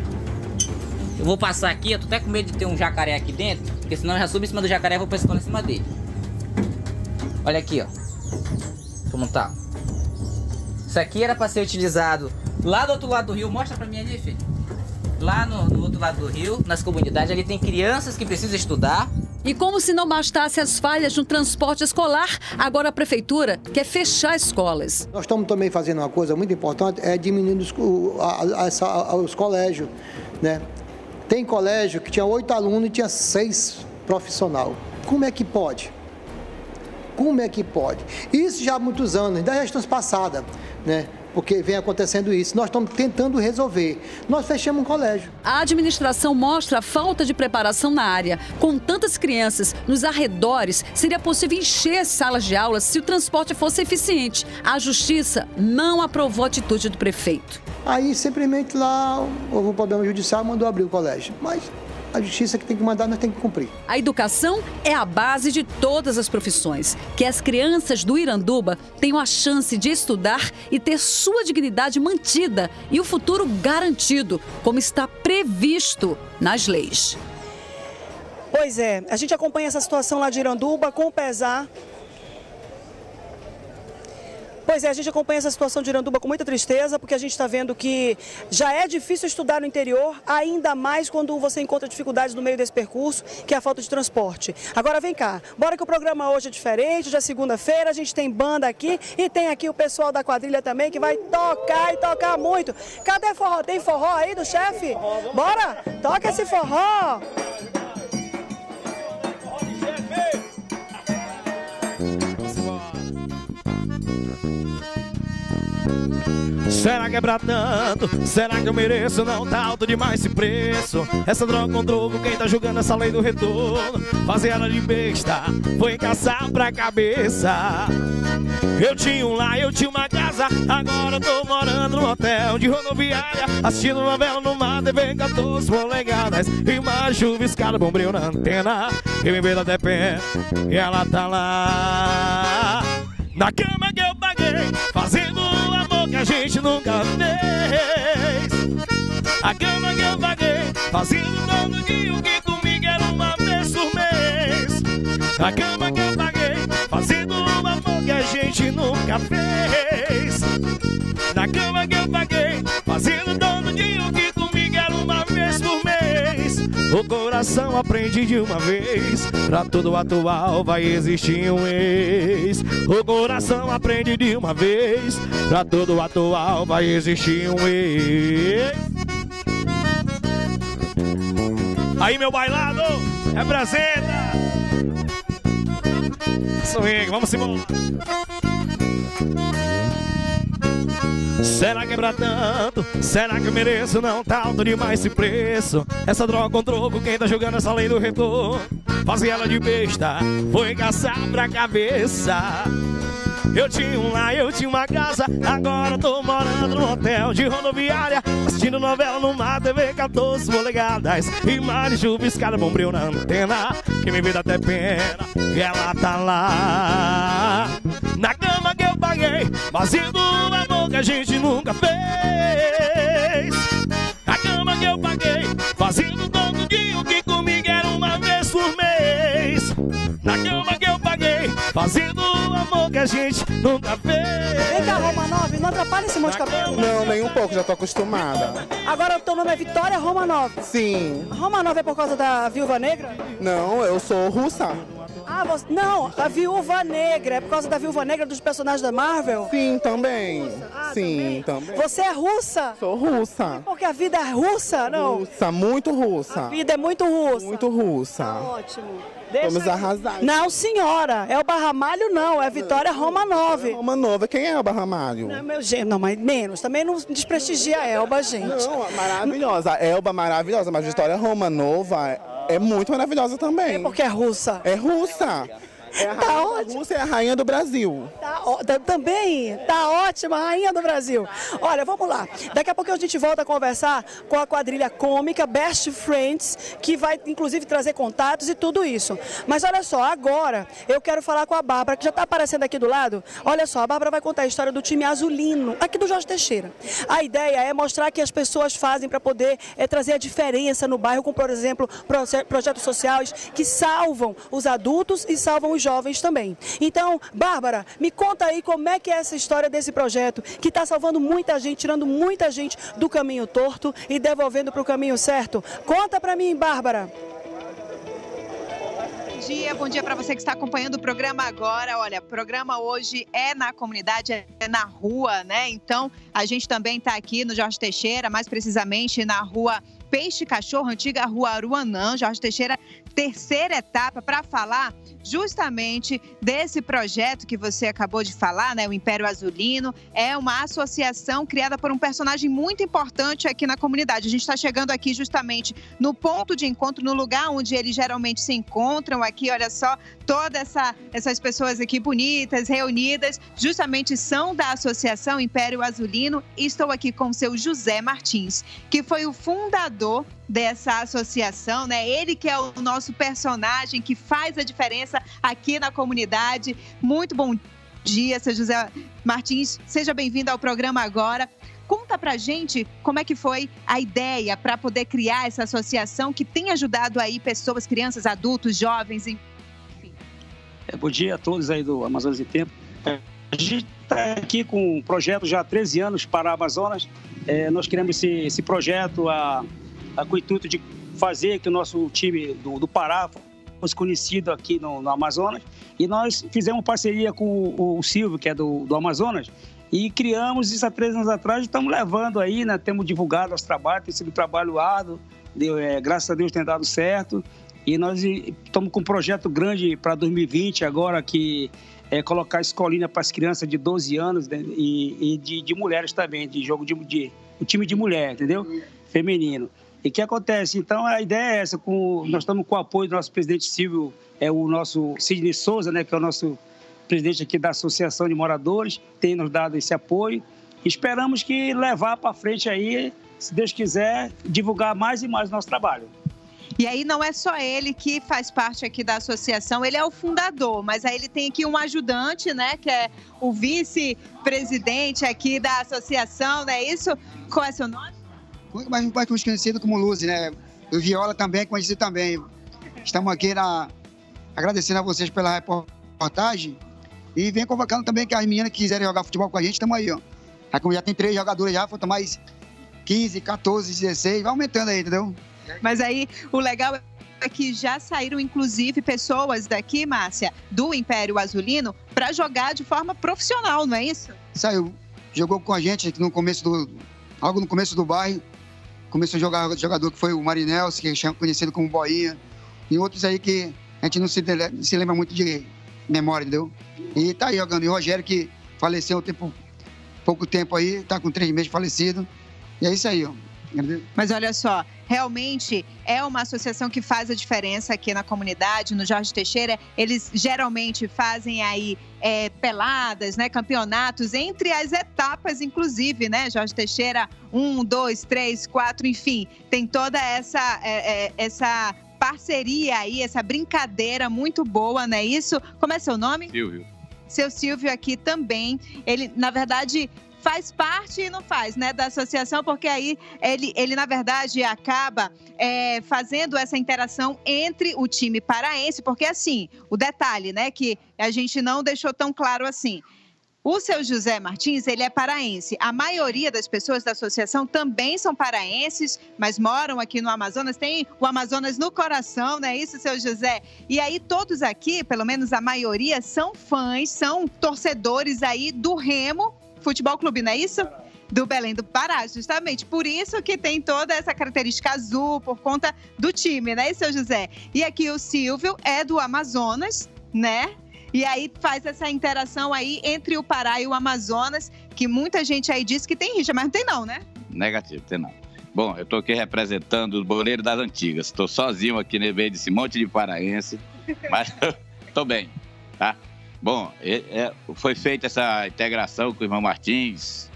Eu vou passar aqui, eu tô até com medo de ter um jacaré aqui dentro, porque senão eu já subo em cima do jacaré e vou escola em cima dele. Olha aqui, ó. Como tá. Isso aqui era pra ser utilizado lá do outro lado do rio. Mostra pra mim ali, filho. Lá no, no outro lado do rio, nas comunidades, ali tem crianças que precisam estudar. E como se não bastasse as falhas no transporte escolar, agora a prefeitura quer fechar escolas. Nós estamos também fazendo uma coisa muito importante, é diminuindo os, o- a- a- a- os colégios, né? Tem colégio que tinha oito alunos e tinha seis profissional. Como é que pode? Como é que pode? Isso já há muitos anos, da gestão passada, né? Porque vem acontecendo isso. Nós estamos tentando resolver. Nós fechamos um colégio. A administração mostra a falta de preparação na área. Com tantas crianças nos arredores, seria possível encher as salas de aula se o transporte fosse eficiente. A justiça não aprovou a atitude do prefeito. Aí simplesmente lá houve um problema judicial mandou abrir o colégio. Mas a justiça que tem que mandar, nós temos que cumprir. A educação é a base de todas as profissões. Que as crianças do Iranduba tenham a chance de estudar e ter sua dignidade mantida e o futuro garantido, como está previsto nas leis. Pois é, a gente acompanha essa situação lá de Iranduba com pesar. Pois é, a gente acompanha essa situação de Iranduba com muita tristeza, porque a gente está vendo que já é difícil estudar no interior, ainda mais quando você encontra dificuldades no meio desse percurso, que é a falta de transporte. Agora vem cá, bora que o programa hoje é diferente, hoje é segunda-feira, a gente tem banda aqui e tem aqui o pessoal da quadrilha também que vai tocar e tocar muito. Cadê forró? Tem forró aí do chefe? Bora, toca esse forró! Será que é pra tanto? Será que eu mereço? Não tá alto demais esse preço. Essa droga com troco, quem tá julgando essa lei do retorno? Fazer ela de besta, foi caçar pra cabeça. Eu tinha um lá, eu tinha uma casa, agora eu tô morando num hotel de rodoviária, assistindo novela numa TV 14 polegadas. E uma chuva escada, bombril na antena, que me até pé, e ela tá lá. Na cama que eu paguei, fazendo o amor que a gente nunca fez. A cama que eu paguei, fazendo todo dia o que comigo era uma vez por mês. A cama que eu paguei, fazendo o amor que a gente nunca fez. Na cama que eu paguei, fazendo todo dia o que O coração aprende de uma vez, pra todo atual vai existir um ex. O coração aprende de uma vez, pra todo atual vai existir um ex. Aí, meu bailado, representa. Swing, vamos embora. Será que é pra tanto? Será que eu mereço? Não tá alto demais esse preço. Essa droga com troco, quem tá jogando essa lei do retorno? Fazia ela de besta, foi caçar pra cabeça. Eu tinha um lá, eu tinha uma casa, agora tô morando num hotel de rodoviária, assistindo novela numa TV 14 polegadas. E mar chuviscada, bombril na antena, que me vê até pena, e ela tá lá. Na cama que eu paguei, fazendo o amor que a gente nunca fez. Fazendo o amor que a gente nunca fez. Vem cá, Roma 9, não atrapalha esse monte de cabelo. Não, nem um pouco, já tô acostumada. Agora o teu nome é Vitória Roma 9. Sim. Roma 9 é por causa da Viúva Negra? Não, eu sou russa. Ah, você... não, a Viúva Negra é por causa da Viúva Negra dos personagens da Marvel? Sim, também. Sim, também. Você é russa? Sou russa. Porque a vida é russa, não? Russa, muito russa. A vida é muito russa. Muito russa. Ótimo. Deixa Vamos arrasar. Não, senhora. É o Barramalho, não. É Vitória Roma 9. Roma Nova, quem é o Barramalho? Não, meu gente, não, mas menos. Também não desprestigia a Elba, gente. Não, maravilhosa. A Elba maravilhosa, mas a Vitória Roma Nova é muito maravilhosa também. É porque é russa. É russa. É a Tá ótimo. Rússia é a rainha do Brasil. Tá, ó, tá- também, tá ótima, rainha do Brasil. Olha, vamos lá. Daqui a pouco a gente volta a conversar com a quadrilha cômica Best Friends, que vai inclusive trazer contatos e tudo isso. Mas olha só, agora eu quero falar com a Bárbara, que já está aparecendo aqui do lado. Olha só, a Bárbara vai contar a história do time azulino, aqui do Jorge Teixeira. A ideia é mostrar que as pessoas fazem para poder eh, trazer a diferença no bairro, com, por exemplo, projetos sociais que salvam os adultos e salvam os os jovens também. Então, Bárbara, me conta aí como é que é essa história desse projeto que está salvando muita gente, tirando muita gente do caminho torto e devolvendo para o caminho certo. Conta para mim, Bárbara. Bom dia, bom dia para você que está acompanhando o programa agora. Olha, o programa hoje é na comunidade, é na rua, né? Então, a gente também está aqui no Jorge Teixeira, mais precisamente na rua Peixe Cachorro, antiga rua Aruanã. Jorge Teixeira terceira etapa para falar justamente desse projeto que você acabou de falar, né? O Império Azulino. É uma associação criada por um personagem muito importante aqui na comunidade. A gente está chegando aqui justamente no ponto de encontro, no lugar onde eles geralmente se encontram. Aqui, olha só, todas essa, essas pessoas aqui bonitas, reunidas, justamente são da Associação Império Azulino. Estou aqui com o seu José Martins, que foi o fundador dessa associação, né? Ele que é o nosso personagem que faz a diferença aqui na comunidade. Muito bom dia, seu José Martins. Seja bem-vindo ao programa agora. Conta pra gente como é que foi a ideia para poder criar essa associação que tem ajudado aí pessoas, crianças, adultos, jovens, enfim. É, bom dia a todos aí do Amazonas em Tempo. A gente está aqui com um projeto já há 13 anos para a Amazonas. É, nós criamos esse, esse projeto há com o intuito de fazer que o nosso time do, do Pará fosse conhecido aqui no, no, Amazonas. E nós fizemos parceria com o, o Silvio, que é do, do Amazonas, e criamos isso há três anos atrás. Estamos levando aí, né? Temos divulgado nosso trabalho, tem sido um trabalho árduo, deu, é, graças a Deus tem dado certo. E nós estamos com um projeto grande para 2020 agora, que é colocar escolinha para as crianças de 12 anos né, e, e de, de, mulheres também, de jogo de, de, o time de mulher, entendeu? Feminino. E o que acontece? Então, a ideia é essa, com, nós estamos com o apoio do nosso presidente Silvio, é o nosso Sidney Souza, né, que é o nosso presidente aqui da Associação de Moradores, tem nos dado esse apoio. Esperamos que levar para frente aí, se Deus quiser, divulgar mais e mais o nosso trabalho. E aí não é só ele que faz parte aqui da associação, ele é o fundador, mas aí ele tem aqui um ajudante, né, que é o vice-presidente aqui da associação, não é isso? Qual é seu nome? Mais, mais conhecido como Luzi, né? O Viola também conhecido também. Estamos aqui na, agradecendo a vocês pela reportagem e vem convocando também que as meninas que quiserem jogar futebol com a gente, estamos aí, ó. Já tem três jogadores já, falta mais 15, 14, 16, vai aumentando aí, entendeu? Mas aí o legal é que já saíram, inclusive, pessoas daqui, Márcia, do Império Azulino, para jogar de forma profissional, não é isso? Saiu. Jogou com a gente no começo do. Algo no começo do bairro começou a jogar jogador que foi o Marinelso, que é conhecido como Boinha, e outros aí que a gente não se, se lembra muito de memória, entendeu? E tá aí jogando. E o Rogério, que faleceu há tempo, pouco tempo aí, tá com três meses falecido. E é isso aí, ó. Mas olha só, realmente é uma associação que faz a diferença aqui na comunidade, no Jorge Teixeira. Eles geralmente fazem aí é, peladas, né, campeonatos, entre as etapas, inclusive, né, Jorge Teixeira, um, dois, três, quatro, enfim, tem toda essa, é, é, essa parceria aí, essa brincadeira muito boa, né? Isso. Como é seu nome? Silvio. Seu Silvio aqui também. Ele, na verdade, faz parte e não faz, né, da associação, porque aí ele, ele na verdade, acaba é, fazendo essa interação entre o time paraense, porque assim, o detalhe, né, que a gente não deixou tão claro assim. O seu José Martins, ele é paraense. A maioria das pessoas da associação também são paraenses, mas moram aqui no Amazonas. Tem o Amazonas no coração, não é isso, seu José? E aí todos aqui, pelo menos a maioria, são fãs, são torcedores aí do Remo Futebol Clube, não é isso? Do Belém do Pará, justamente. Por isso que tem toda essa característica azul, por conta do time, né, seu José? E aqui o Silvio é do Amazonas, né? E aí faz essa interação aí entre o Pará e o Amazonas, que muita gente aí diz que tem rixa, mas não tem não, né? Negativo, tem não. Bom, eu estou aqui representando o Boleiro das Antigas. Estou sozinho aqui no meio desse monte de paraense, mas estou bem, tá? Bom, é, foi feita essa integração com o irmão Martins.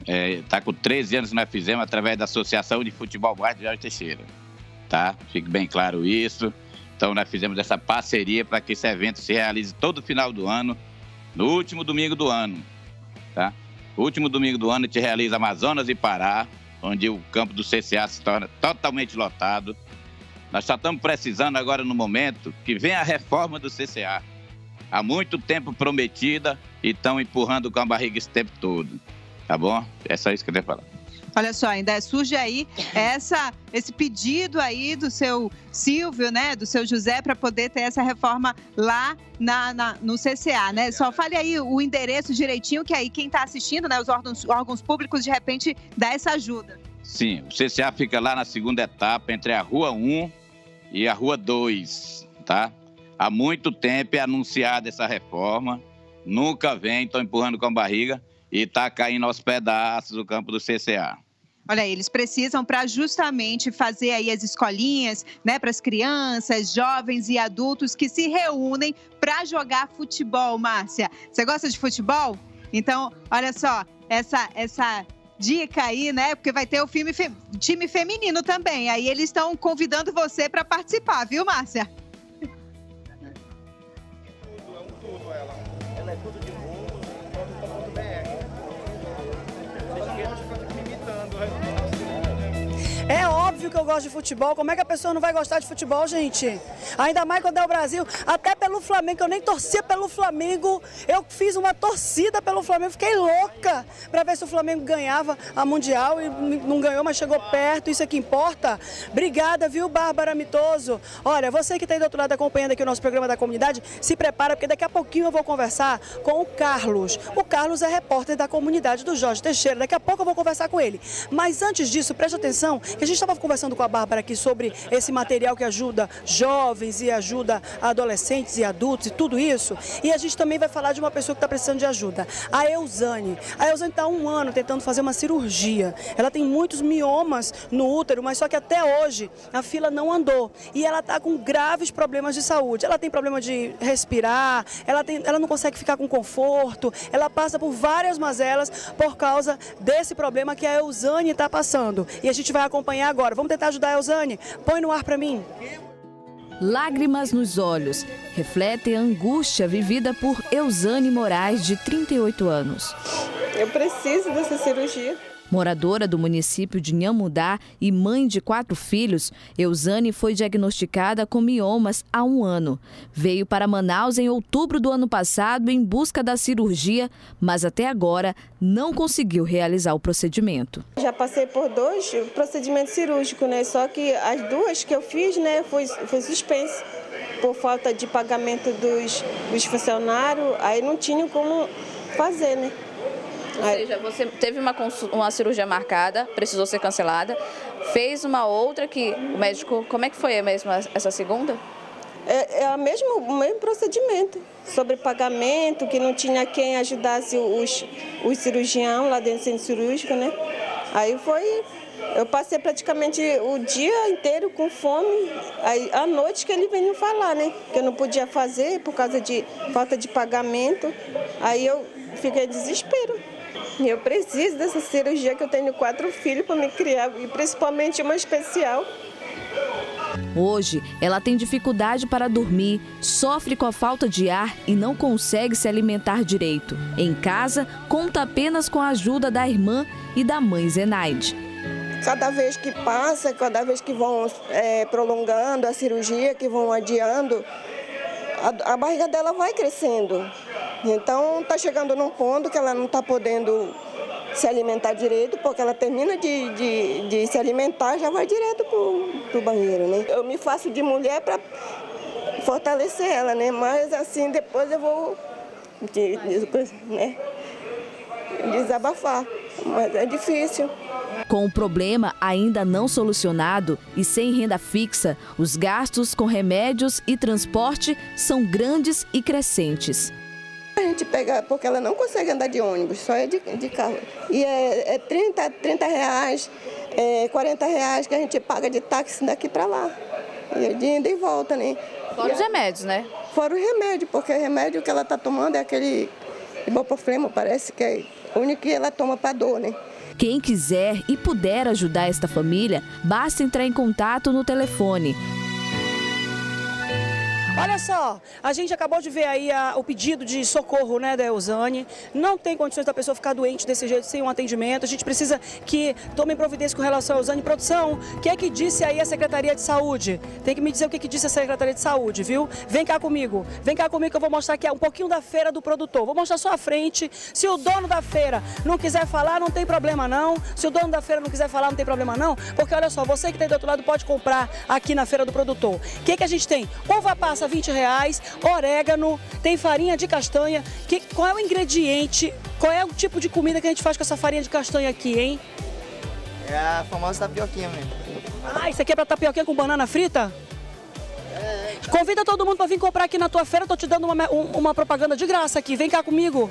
Está é, tá com 13 anos que nós fizemos através da Associação de Futebol Bairro de Jorge Teixeira. Tá? Fique bem claro isso. Então, nós fizemos essa parceria para que esse evento se realize todo final do ano, no último domingo do ano. Tá? Último domingo do ano a gente realiza Amazonas e Pará, onde o campo do CCA se torna totalmente lotado. Nós só estamos precisando agora no momento que venha a reforma do CCA. Há muito tempo prometida e estão empurrando com a barriga esse tempo todo. Tá bom? É só isso que eu queria falar. Olha só, ainda surge aí essa, esse pedido aí do seu Silvio, né, do seu José, para poder ter essa reforma lá na, na, no CCA, né? Só fale aí o endereço direitinho, que aí quem está assistindo, né, os órgãos, órgãos públicos, de repente, dá essa ajuda. Sim, o CCA fica lá na segunda etapa, entre a Rua 1 e a Rua 2, tá? Há muito tempo é anunciada essa reforma, nunca vem, estão empurrando com a barriga e está caindo aos pedaços o campo do CCA. Olha, eles precisam para justamente fazer aí as escolinhas, né, para as crianças, jovens e adultos que se reúnem para jogar futebol, Márcia. Você gosta de futebol? Então, olha só, essa essa dica aí, né? Porque vai ter o filme fe... time feminino também. Aí eles estão convidando você para participar, viu, Márcia? É óbvio que eu gosto de futebol. Como é que a pessoa não vai gostar de futebol, gente? Ainda mais quando é o Brasil. Até pelo Flamengo, eu nem torcia pelo Flamengo. Eu fiz uma torcida pelo Flamengo. Fiquei louca para ver se o Flamengo ganhava a Mundial e não ganhou, mas chegou perto. Isso é que importa. Obrigada, viu, Bárbara Mitoso? Olha, você que está aí do outro lado acompanhando aqui o nosso programa da comunidade, se prepara, porque daqui a pouquinho eu vou conversar com o Carlos. O Carlos é repórter da comunidade do Jorge Teixeira. Daqui a pouco eu vou conversar com ele. Mas antes disso, preste atenção a gente estava conversando com a Bárbara aqui sobre esse material que ajuda jovens e ajuda adolescentes e adultos e tudo isso. E a gente também vai falar de uma pessoa que está precisando de ajuda, a Eusane. A Eusane está há um ano tentando fazer uma cirurgia. Ela tem muitos miomas no útero, mas só que até hoje a fila não andou. E ela está com graves problemas de saúde. Ela tem problema de respirar, ela, tem, ela não consegue ficar com conforto, ela passa por várias mazelas por causa desse problema que a Eusane está passando. E a gente vai acompanhar agora. Vamos tentar ajudar a Elzane? Põe no ar para mim. Lágrimas nos olhos refletem a angústia vivida por Eusane Moraes, de 38 anos. Eu preciso dessa cirurgia. Moradora do município de Nhamudá e mãe de quatro filhos, Eusane foi diagnosticada com miomas há um ano. Veio para Manaus em outubro do ano passado em busca da cirurgia, mas até agora não conseguiu realizar o procedimento. Já passei por dois procedimentos cirúrgicos, né? Só que as duas que eu fiz, né, foi, foi suspenso por falta de pagamento dos, dos funcionários. Aí não tinha como fazer, né? Ou seja, você teve uma, uma cirurgia marcada, precisou ser cancelada, fez uma outra que o médico. Como é que foi mesmo essa segunda? É, é a mesmo, o mesmo procedimento, sobre pagamento, que não tinha quem ajudasse os, os cirurgiões lá dentro do centro cirúrgico, né? Aí foi. Eu passei praticamente o dia inteiro com fome. Aí à noite que ele veio falar, né? Que eu não podia fazer por causa de falta de pagamento. Aí eu fiquei em desespero. Eu preciso dessa cirurgia que eu tenho quatro filhos para me criar e principalmente uma especial. Hoje, ela tem dificuldade para dormir, sofre com a falta de ar e não consegue se alimentar direito. Em casa, conta apenas com a ajuda da irmã e da mãe Zenaide. Cada vez que passa, cada vez que vão é, prolongando a cirurgia, que vão adiando, a, a barriga dela vai crescendo. Então está chegando num ponto que ela não está podendo se alimentar direito, porque ela termina de, de, de se alimentar já vai direto para o banheiro. Né? Eu me faço de mulher para fortalecer ela, né? mas assim depois eu vou de, né? desabafar, mas é difícil. Com o problema ainda não solucionado e sem renda fixa, os gastos com remédios e transporte são grandes e crescentes. A gente pega, porque ela não consegue andar de ônibus, só é de, de carro. E é, é 30, 30 reais, é 40 reais que a gente paga de táxi daqui para lá. E é de ida e volta, né? Fora os remédios, né? Fora o remédio, porque o remédio que ela está tomando é aquele ibopofremo, parece que é o único que ela toma para dor, né? Quem quiser e puder ajudar esta família, basta entrar em contato no telefone Olha só, a gente acabou de ver aí a- o pedido de socorro né, da Eusane. Não tem condições da pessoa ficar doente desse jeito sem um atendimento. A gente precisa que tomem providência com relação à Eusane. Produção, o que é que disse aí a Secretaria de Saúde? Tem que me dizer o que, que disse a Secretaria de Saúde, viu? Vem cá comigo. Vem cá comigo que eu vou mostrar aqui um pouquinho da feira do produtor. Vou mostrar só a frente. Se o dono da feira não quiser falar, não tem problema não. Se o dono da feira não quiser falar, não tem problema não. Porque olha só, você que está do outro lado pode comprar aqui na feira do produtor. O que, que a gente tem? Uva passa 20 reais, orégano, tem farinha de castanha. Que, qual é o ingrediente? Qual é o tipo de comida que a gente faz com essa farinha de castanha aqui, hein? É a famosa tapioquinha mesmo. Ah, isso aqui é pra tapioquinha com banana frita? Convida todo mundo para vir comprar aqui na tua feira, eu tô te dando uma, um- uma propaganda de graça aqui. Vem cá comigo.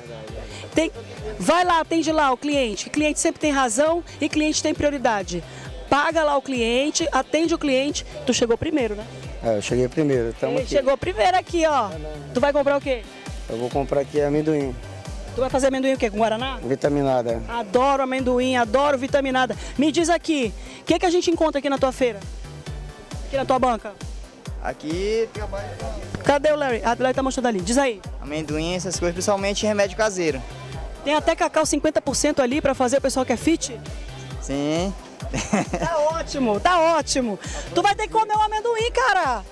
Tem, vai lá, atende lá o cliente. Cliente sempre tem razão e cliente tem prioridade. Paga lá o cliente, atende o cliente. Tu chegou primeiro, né? É, eu cheguei primeiro, tamo Ele aqui. chegou primeiro aqui, ó. Tu vai comprar o quê? Eu vou comprar aqui amendoim, Tu vai fazer amendoim o quê? Com Guaraná? vitaminada. Adoro amendoim, adoro vitaminada. Me diz aqui, o que, que a gente encontra aqui na tua feira? Aqui na tua banca? Aqui Cadê o Larry? Ah, o Larry tá mostrando ali. Diz aí. amendoim, essas coisas, principalmente remédio caseiro. Tem até cacau 50% ali pra fazer o pessoal que é fit? Sim. Tá ótimo, tá ótimo. Tu vai ter que comer o amendoim, cara.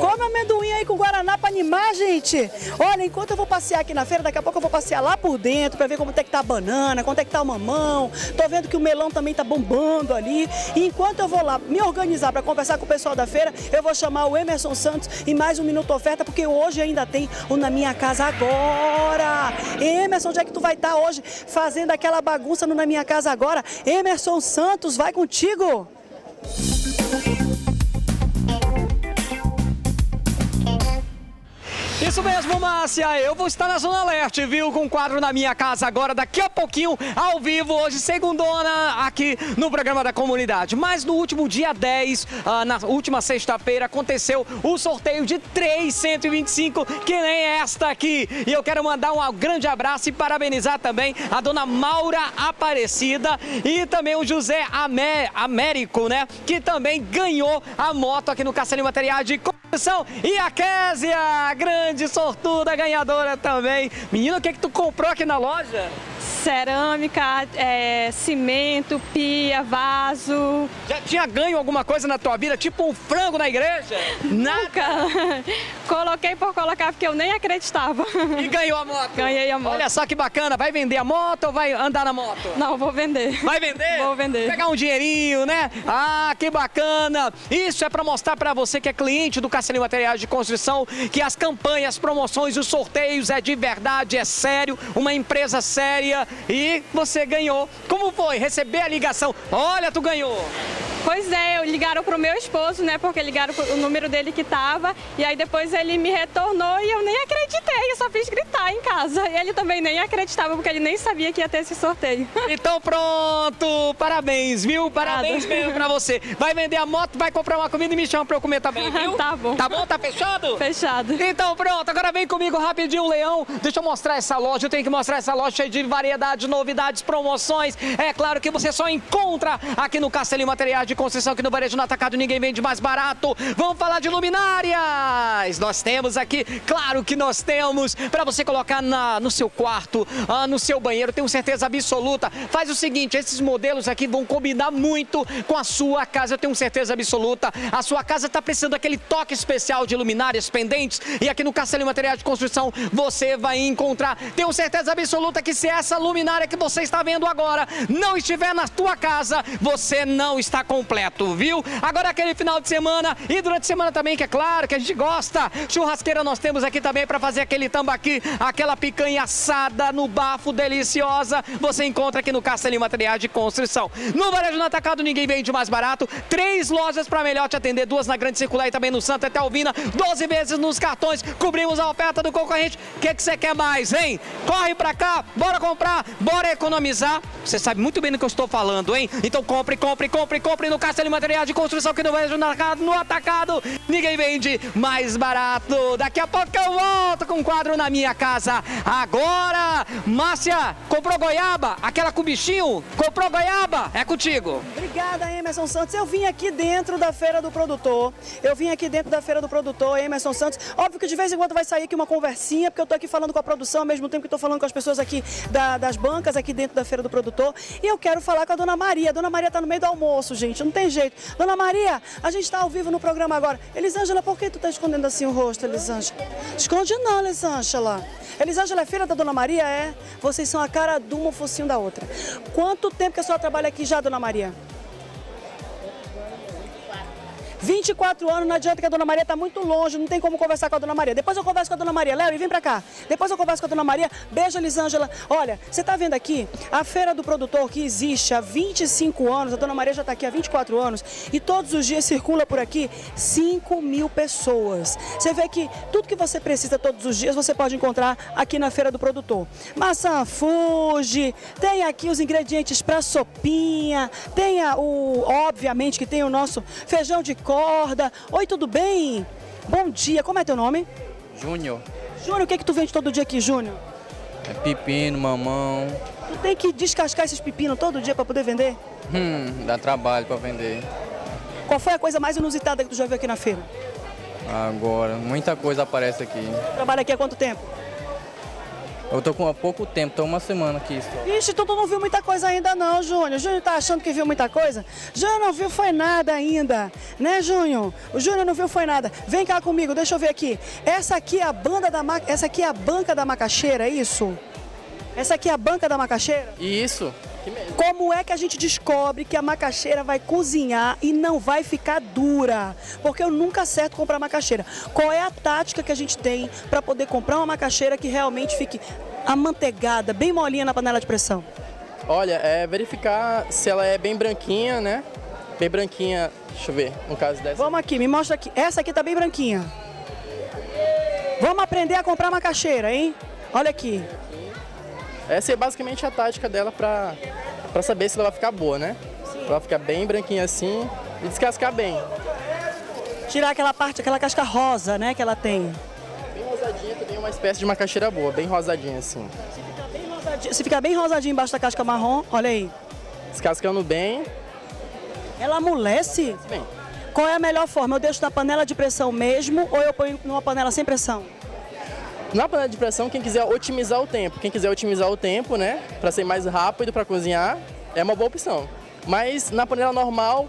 Come amendoim aí com Guaraná pra animar, gente. Olha, enquanto eu vou passear aqui na feira, daqui a pouco eu vou passear lá por dentro pra ver como é que tá a banana, quanto é que tá o mamão. Tô vendo que o melão também tá bombando ali. E enquanto eu vou lá me organizar pra conversar com o pessoal da feira, eu vou chamar o Emerson Santos e mais um Minuto Oferta, porque hoje ainda tem o Na Minha Casa Agora. Emerson, onde é que tu vai estar hoje fazendo aquela bagunça no Na Minha Casa Agora? Emerson Santos, vai contigo. Isso mesmo, Márcia. Eu vou estar na Zona Leste, viu? Com o quadro na minha casa agora, daqui a pouquinho, ao vivo, hoje, segundona, aqui no programa da comunidade. Mas no último dia 10, ah, na última sexta-feira, aconteceu o sorteio de 325, que nem esta aqui. E eu quero mandar um grande abraço e parabenizar também a dona Maura Aparecida e também o José Amé- Américo, né? Que também ganhou a moto aqui no Caçalinho Material de E a Késia, grande sortuda ganhadora também. Menino, o que, que tu comprou aqui na loja? Cerâmica, é, cimento, pia, vaso. Já tinha ganho alguma coisa na tua vida, tipo um frango na igreja? Nunca. Coloquei por colocar porque eu nem acreditava. E ganhou a moto? Ganhei a moto. Olha só que bacana, vai vender a moto ou vai andar na moto? Não, vou vender. Vai vender? Vou vender. Pegar um dinheirinho, né? Ah, que bacana! Isso é para mostrar para você que é cliente do Castelinho Materiais de Construção que as campanhas, promoções, os sorteios é de verdade, é sério, uma empresa séria e você ganhou. Como foi receber a ligação? Olha, tu ganhou! Pois é, ligaram pro meu esposo, né? Porque ligaram pro- o número dele que tava. E aí depois ele me retornou e eu nem acreditei. Eu só fiz gritar em casa. E ele também nem acreditava, porque ele nem sabia que ia ter esse sorteio. Então pronto! Parabéns, viu? Parabéns Obrigada. mesmo pra você. Vai vender a moto, vai comprar uma comida e me chama pra eu comer também, viu? Tá bom. Tá bom? Tá fechado? Fechado. Então pronto, agora vem comigo rapidinho, Leão. Deixa eu mostrar essa loja. Eu tenho que mostrar essa loja cheia de variedades, novidades, promoções. É claro que você só encontra aqui no Castelinho Materiais de Construção, aqui no Varejo no Atacado, ninguém vende mais barato. Vamos falar de luminárias. Nós temos aqui, claro que nós temos, para você colocar na, no seu quarto, ah, no seu banheiro, tenho certeza absoluta. Faz o seguinte, esses modelos aqui vão combinar muito com a sua casa, eu tenho certeza absoluta. A sua casa está precisando daquele toque especial de luminárias pendentes e aqui no Castelinho Materiais de Construção você vai encontrar. Tenho certeza absoluta que se essa luminária que você está vendo agora não estiver na tua casa, você não está completo, viu? Agora aquele final de semana e durante a semana também, que é claro que a gente gosta. Churrasqueira nós temos aqui também para fazer aquele tambaqui, aquela picanha assada no bafo deliciosa. Você encontra aqui no Castelinho Materiais de Construção. No Varejo no Atacado ninguém vende mais barato. Três lojas para melhor te atender, duas na Grande Circular e também no Santa Etelvina. 12 vezes nos cartões, cobrimos a oferta do concorrente. O que que você quer mais, hein? Corre pra cá, bora comprar, bora economizar. Você sabe muito bem do que eu estou falando, hein? Então compre, compre, compre, compre no Castelinho Materiais de Construção que no Varejo no no Atacado. Ninguém vende mais barato. Daqui a pouco eu volto com um quadro na minha casa. Agora, Márcia, comprou goiaba? Aquela com bichinho? Comprou goiaba? É contigo. Obrigada, Emerson Santos. Eu vim aqui dentro da Feira do Produtor. Eu vim aqui dentro da Feira do Produtor, Emerson Santos. Óbvio que de vez em quando vai sair aqui uma conversinha, porque eu tô aqui falando com a produção ao mesmo tempo que tô falando com as pessoas aqui da- das bancas aqui dentro da Feira do Produtor. E eu quero falar com a Dona Maria. A Dona Maria tá no meio do almoço, gente. Não tem jeito. Dona Maria, a gente tá ao vivo no programa agora. Elisângela, por que tu tá escondendo assim o rosto, Elisângela? Esconde não, Elisângela. Elisângela é filha da Dona Maria? É. Vocês são a cara de uma, focinho da outra. Quanto tempo que a senhora trabalha aqui já, Dona Maria? 24 anos, não adianta que a Dona Maria está muito longe, não tem como conversar com a Dona Maria. Depois eu converso com a Dona Maria. Léo, vem pra cá. Depois eu converso com a Dona Maria. Beijo, Elisângela. Olha, você tá vendo aqui a Feira do Produtor que existe há 25 anos, a Dona Maria já está aqui há 24 anos, e todos os dias circula por aqui 5 mil pessoas. Você vê que tudo que você precisa todos os dias você pode encontrar aqui na Feira do Produtor. Maçã Fuji, tem aqui os ingredientes para sopinha, tem o, obviamente que tem o nosso feijão de corda. Oi, tudo bem? Bom dia, como é teu nome? Júnior, Júnior, o que, que tu vende todo dia aqui, Júnior? é pepino, mamão. Tu tem que descascar esses pepinos todo dia para poder vender? Hum, dá trabalho pra vender. Qual foi a coisa mais inusitada que tu já viu aqui na feira? Agora, muita coisa aparece aqui. Trabalha aqui há quanto tempo? Eu tô com há pouco tempo, tô uma semana aqui só. Ixi, tu não viu muita coisa ainda não, Júnior. Júnior tá achando que viu muita coisa? Júnior não viu foi nada ainda, né, Júnior? O Júnior não viu foi nada. Vem cá comigo, deixa eu ver aqui. Essa aqui é a banda da ma... essa aqui é a banca da macaxeira, é isso? Essa aqui é a banca da macaxeira? Isso. Como é que a gente descobre que a macaxeira vai cozinhar e não vai ficar dura? Porque eu nunca acerto comprar macaxeira. Qual é a tática que a gente tem para poder comprar uma macaxeira que realmente fique amanteigada, bem molinha na panela de pressão? Olha, é verificar se ela é bem branquinha, né? Bem branquinha, deixa eu ver, no caso dessa. Vamos aqui, me mostra aqui. Essa aqui tá bem branquinha. Vamos aprender a comprar macaxeira, hein? Olha aqui. Essa é basicamente a tática dela pra, pra saber se ela vai ficar boa, né? Pra ela ficar bem branquinha assim e descascar bem. Tirar aquela parte, aquela casca rosa, né, que ela tem. Bem rosadinha também uma espécie de macaxeira boa, bem rosadinha assim. Se ficar bem rosadinho embaixo da casca marrom, olha aí. Descascando bem. Ela amolece? Bem. Qual é a melhor forma? Eu deixo na panela de pressão mesmo ou eu ponho numa panela sem pressão? Na panela de pressão, quem quiser otimizar o tempo, quem quiser otimizar o tempo, né, para ser mais rápido para cozinhar, é uma boa opção. Mas na panela normal,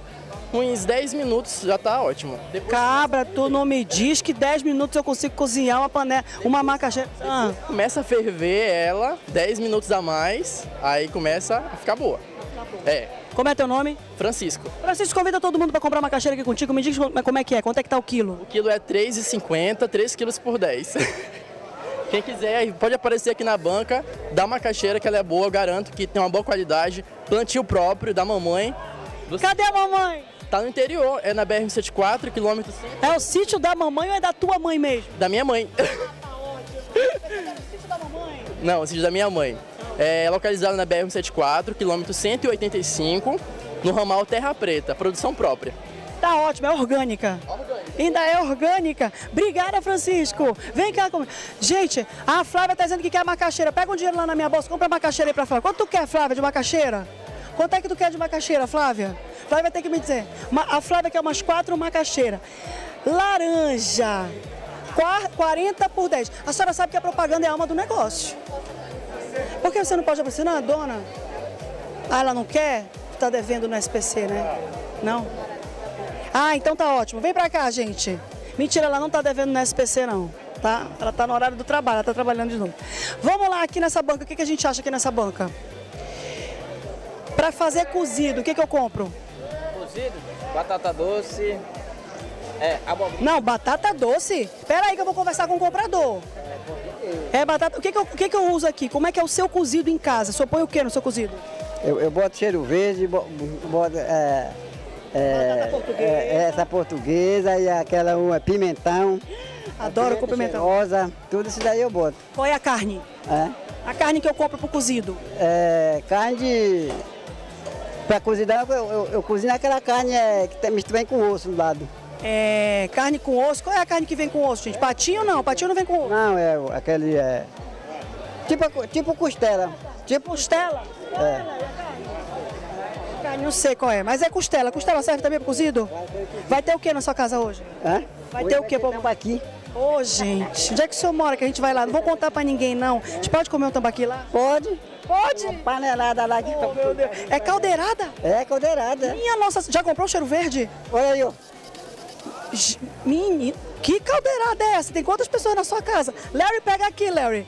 uns 10 minutos já tá ótimo. Cabra, tu não me diz que 10 minutos eu consigo cozinhar uma panela, uma macaxeira. Ah, Começa a ferver ela, 10 minutos a mais, aí começa a ficar boa. É. como é teu nome? Francisco. Francisco, convida todo mundo para comprar macaxeira aqui contigo. Me diz como como é que é, quanto é que tá o quilo? O quilo é 3,50, 3 quilos por 10. Quem quiser, pode aparecer aqui na banca, dá uma caixeira que ela é boa, eu garanto que tem uma boa qualidade. Plantio próprio da mamãe. Cadê a mamãe? Tá no interior, é na BR-174, quilômetro 5. É o sítio da mamãe ou é da tua mãe mesmo? Da minha mãe. Não, o sítio da minha mãe. É localizado na BR-174, quilômetro 185, no ramal Terra Preta, produção própria. Tá ótimo, é orgânica. Ainda é orgânica. Obrigada, Francisco. Vem cá comigo. Gente, a Flávia tá dizendo que quer macaxeira. Pega um dinheiro lá na minha bolsa, compra macaxeira aí pra Flávia. Quanto tu quer, Flávia, de macaxeira? Quanto é que tu quer de macaxeira, Flávia? Flávia vai ter que me dizer. A Flávia quer umas quatro macaxeiras. Laranja. Qua- 40 por 10. A senhora sabe que a propaganda é a alma do negócio. Por que você não pode assinar, dona? Ah, ela não quer? Tá devendo no SPC, né? Não? Ah, então tá ótimo. Vem pra cá, gente. Mentira, ela não tá devendo no SPC, não. Tá? Ela tá no horário do trabalho, ela tá trabalhando de novo. Vamos lá aqui nessa banca. O que, que a gente acha aqui nessa banca? Pra fazer cozido, o que, que eu compro? Cozido, batata doce, é, abobrinha. Não, batata doce. Espera aí que eu vou conversar com o comprador. É batata. O que, que, eu, o que, que eu uso aqui? Como é que é o seu cozido em casa? O senhor põe o que no seu cozido? Eu, eu boto cheiro verde, bo- boto é, é, é, essa portuguesa e aquela uma pimentão. Adoro pimenta com pimentão. cheirosa, tudo isso daí eu boto. Qual é a carne? É, A carne que eu compro pro cozido. É, carne de. Pra cozinhar, eu, eu, eu cozinho aquela carne é, que mistura com osso do lado. É, carne com osso. Qual é a carne que vem com osso, gente? Patinho não? Patinho não vem com osso. Não, é aquele é. Tipo, tipo costela. Tipo costela? É. Não sei qual é, mas é costela. Costela serve também para cozido? Vai ter o que na sua casa hoje? Hã? Vai ter o que? Tambaqui. Ô, gente, onde é que o senhor mora que a gente vai lá? Não vou contar pra ninguém, não. A gente pode comer um tambaqui lá? Pode. Pode? Uma panelada lá que Oh, meu Deus. É caldeirada? É, caldeirada. Minha nossa, já comprou o cheiro verde? Olha aí, ó. Menino, que caldeirada é essa? Tem quantas pessoas na sua casa? Larry, pega aqui, Larry.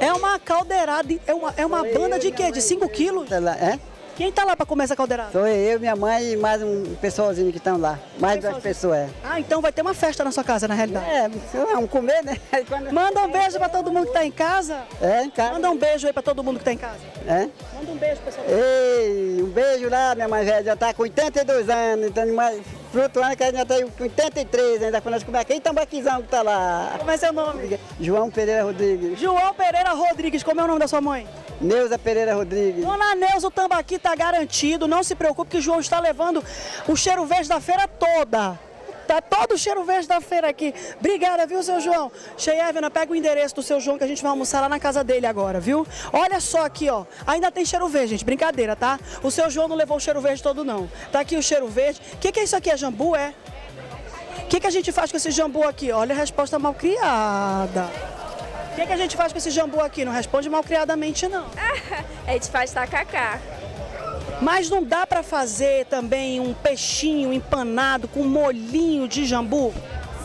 É uma caldeirada, é uma, é uma banda de quê? De 5 quilos? É? Quem tá lá pra comer essa caldeirada? Sou eu, minha mãe e mais um pessoalzinho que estão lá. Mais duas pessoas, é. Ah, então vai ter uma festa na sua casa, na realidade. É, vamos comer, né? Quando- Manda um beijo pra todo mundo que tá em casa. É, em casa. Manda um beijo aí pra todo mundo que tá em casa. É? Manda um beijo, pessoal. Ei, um beijo lá, minha mãe velha, já tá com 82 anos, então mais flutuando que ela já tá com 83, ainda quando nós comemos aquele tambaquizão que tá lá. Como é seu nome? João Pereira Rodrigues. João Pereira Rodrigues, como é o nome da sua mãe? Neuza Pereira Rodrigues. Dona Neuza, o tambaqui tá garantido, não se preocupe que o João está levando o cheiro verde da feira toda. Tá todo o cheiro verde da feira aqui. Obrigada, viu, seu João? Cheyevna, pega o endereço do seu João que a gente vai almoçar lá na casa dele agora, viu? Olha só aqui, ó. Ainda tem cheiro verde, gente. Brincadeira, tá? O seu João não levou o cheiro verde todo, não. Tá aqui o cheiro verde. O que, que é isso aqui? É jambu, é? O que, que a gente faz com esse jambu aqui? Olha a resposta mal criada. O que, que a gente faz com esse jambu aqui? Não responde mal criadamente, não. A gente faz tacacá. Mas não dá pra fazer também um peixinho empanado com molhinho de jambu?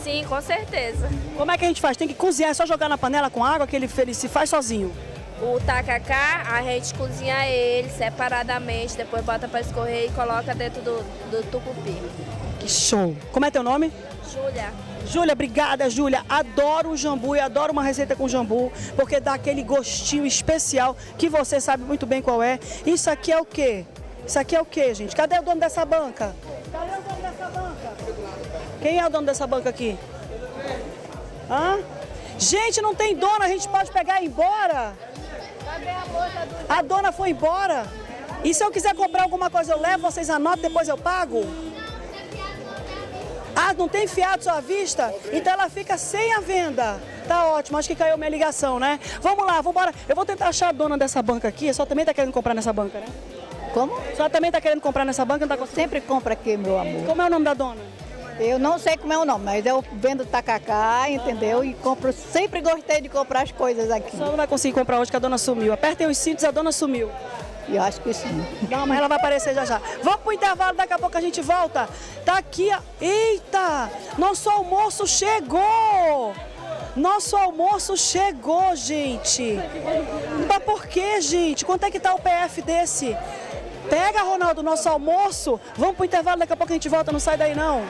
Sim, com certeza. Como é que a gente faz? Tem que cozinhar, é só jogar na panela com água que ele, ele se faz sozinho. O tacacá, a gente cozinha ele separadamente, depois bota pra escorrer e coloca dentro do, do tucupi. Que show! Como é teu nome? Júlia. Júlia, obrigada, Júlia. Adoro o jambu e adoro uma receita com jambu, porque dá aquele gostinho especial que você sabe muito bem qual é. Isso aqui é o quê? Isso aqui é o quê, gente? Cadê o dono dessa banca? Cadê o dono dessa banca? Quem é o dono dessa banca aqui? Hã? Gente, não tem dona, a gente pode pegar e ir embora? A dona foi embora? E se eu quiser comprar alguma coisa, eu levo, vocês anotam, depois eu pago? Ah, não tem fiado sua vista? Então ela fica sem a venda. Tá ótimo, acho que caiu minha ligação, né? Vamos lá, vamos embora. Eu vou tentar achar a dona dessa banca aqui. A senhora também tá querendo comprar nessa banca, né? Como? A senhora também tá querendo comprar nessa banca? Não tá conseguindo? Sempre compra aqui, meu amor. Como é o nome da dona? Eu não sei como é o nome, mas eu vendo tacacá, entendeu? E compro, sempre gostei de comprar as coisas aqui. Só não vai conseguir comprar hoje que a dona sumiu. Apertem os cintos, a dona sumiu. E acho que sim. Não, mas ela vai aparecer já já. Vamos pro intervalo, daqui a pouco a gente volta. Tá aqui, a... eita! Nosso almoço chegou! Nosso almoço chegou, gente! Mas por que, gente? Quanto é que tá o PF desse? Pega, Ronaldo, nosso almoço. Vamos pro intervalo, daqui a pouco a gente volta, não sai daí não.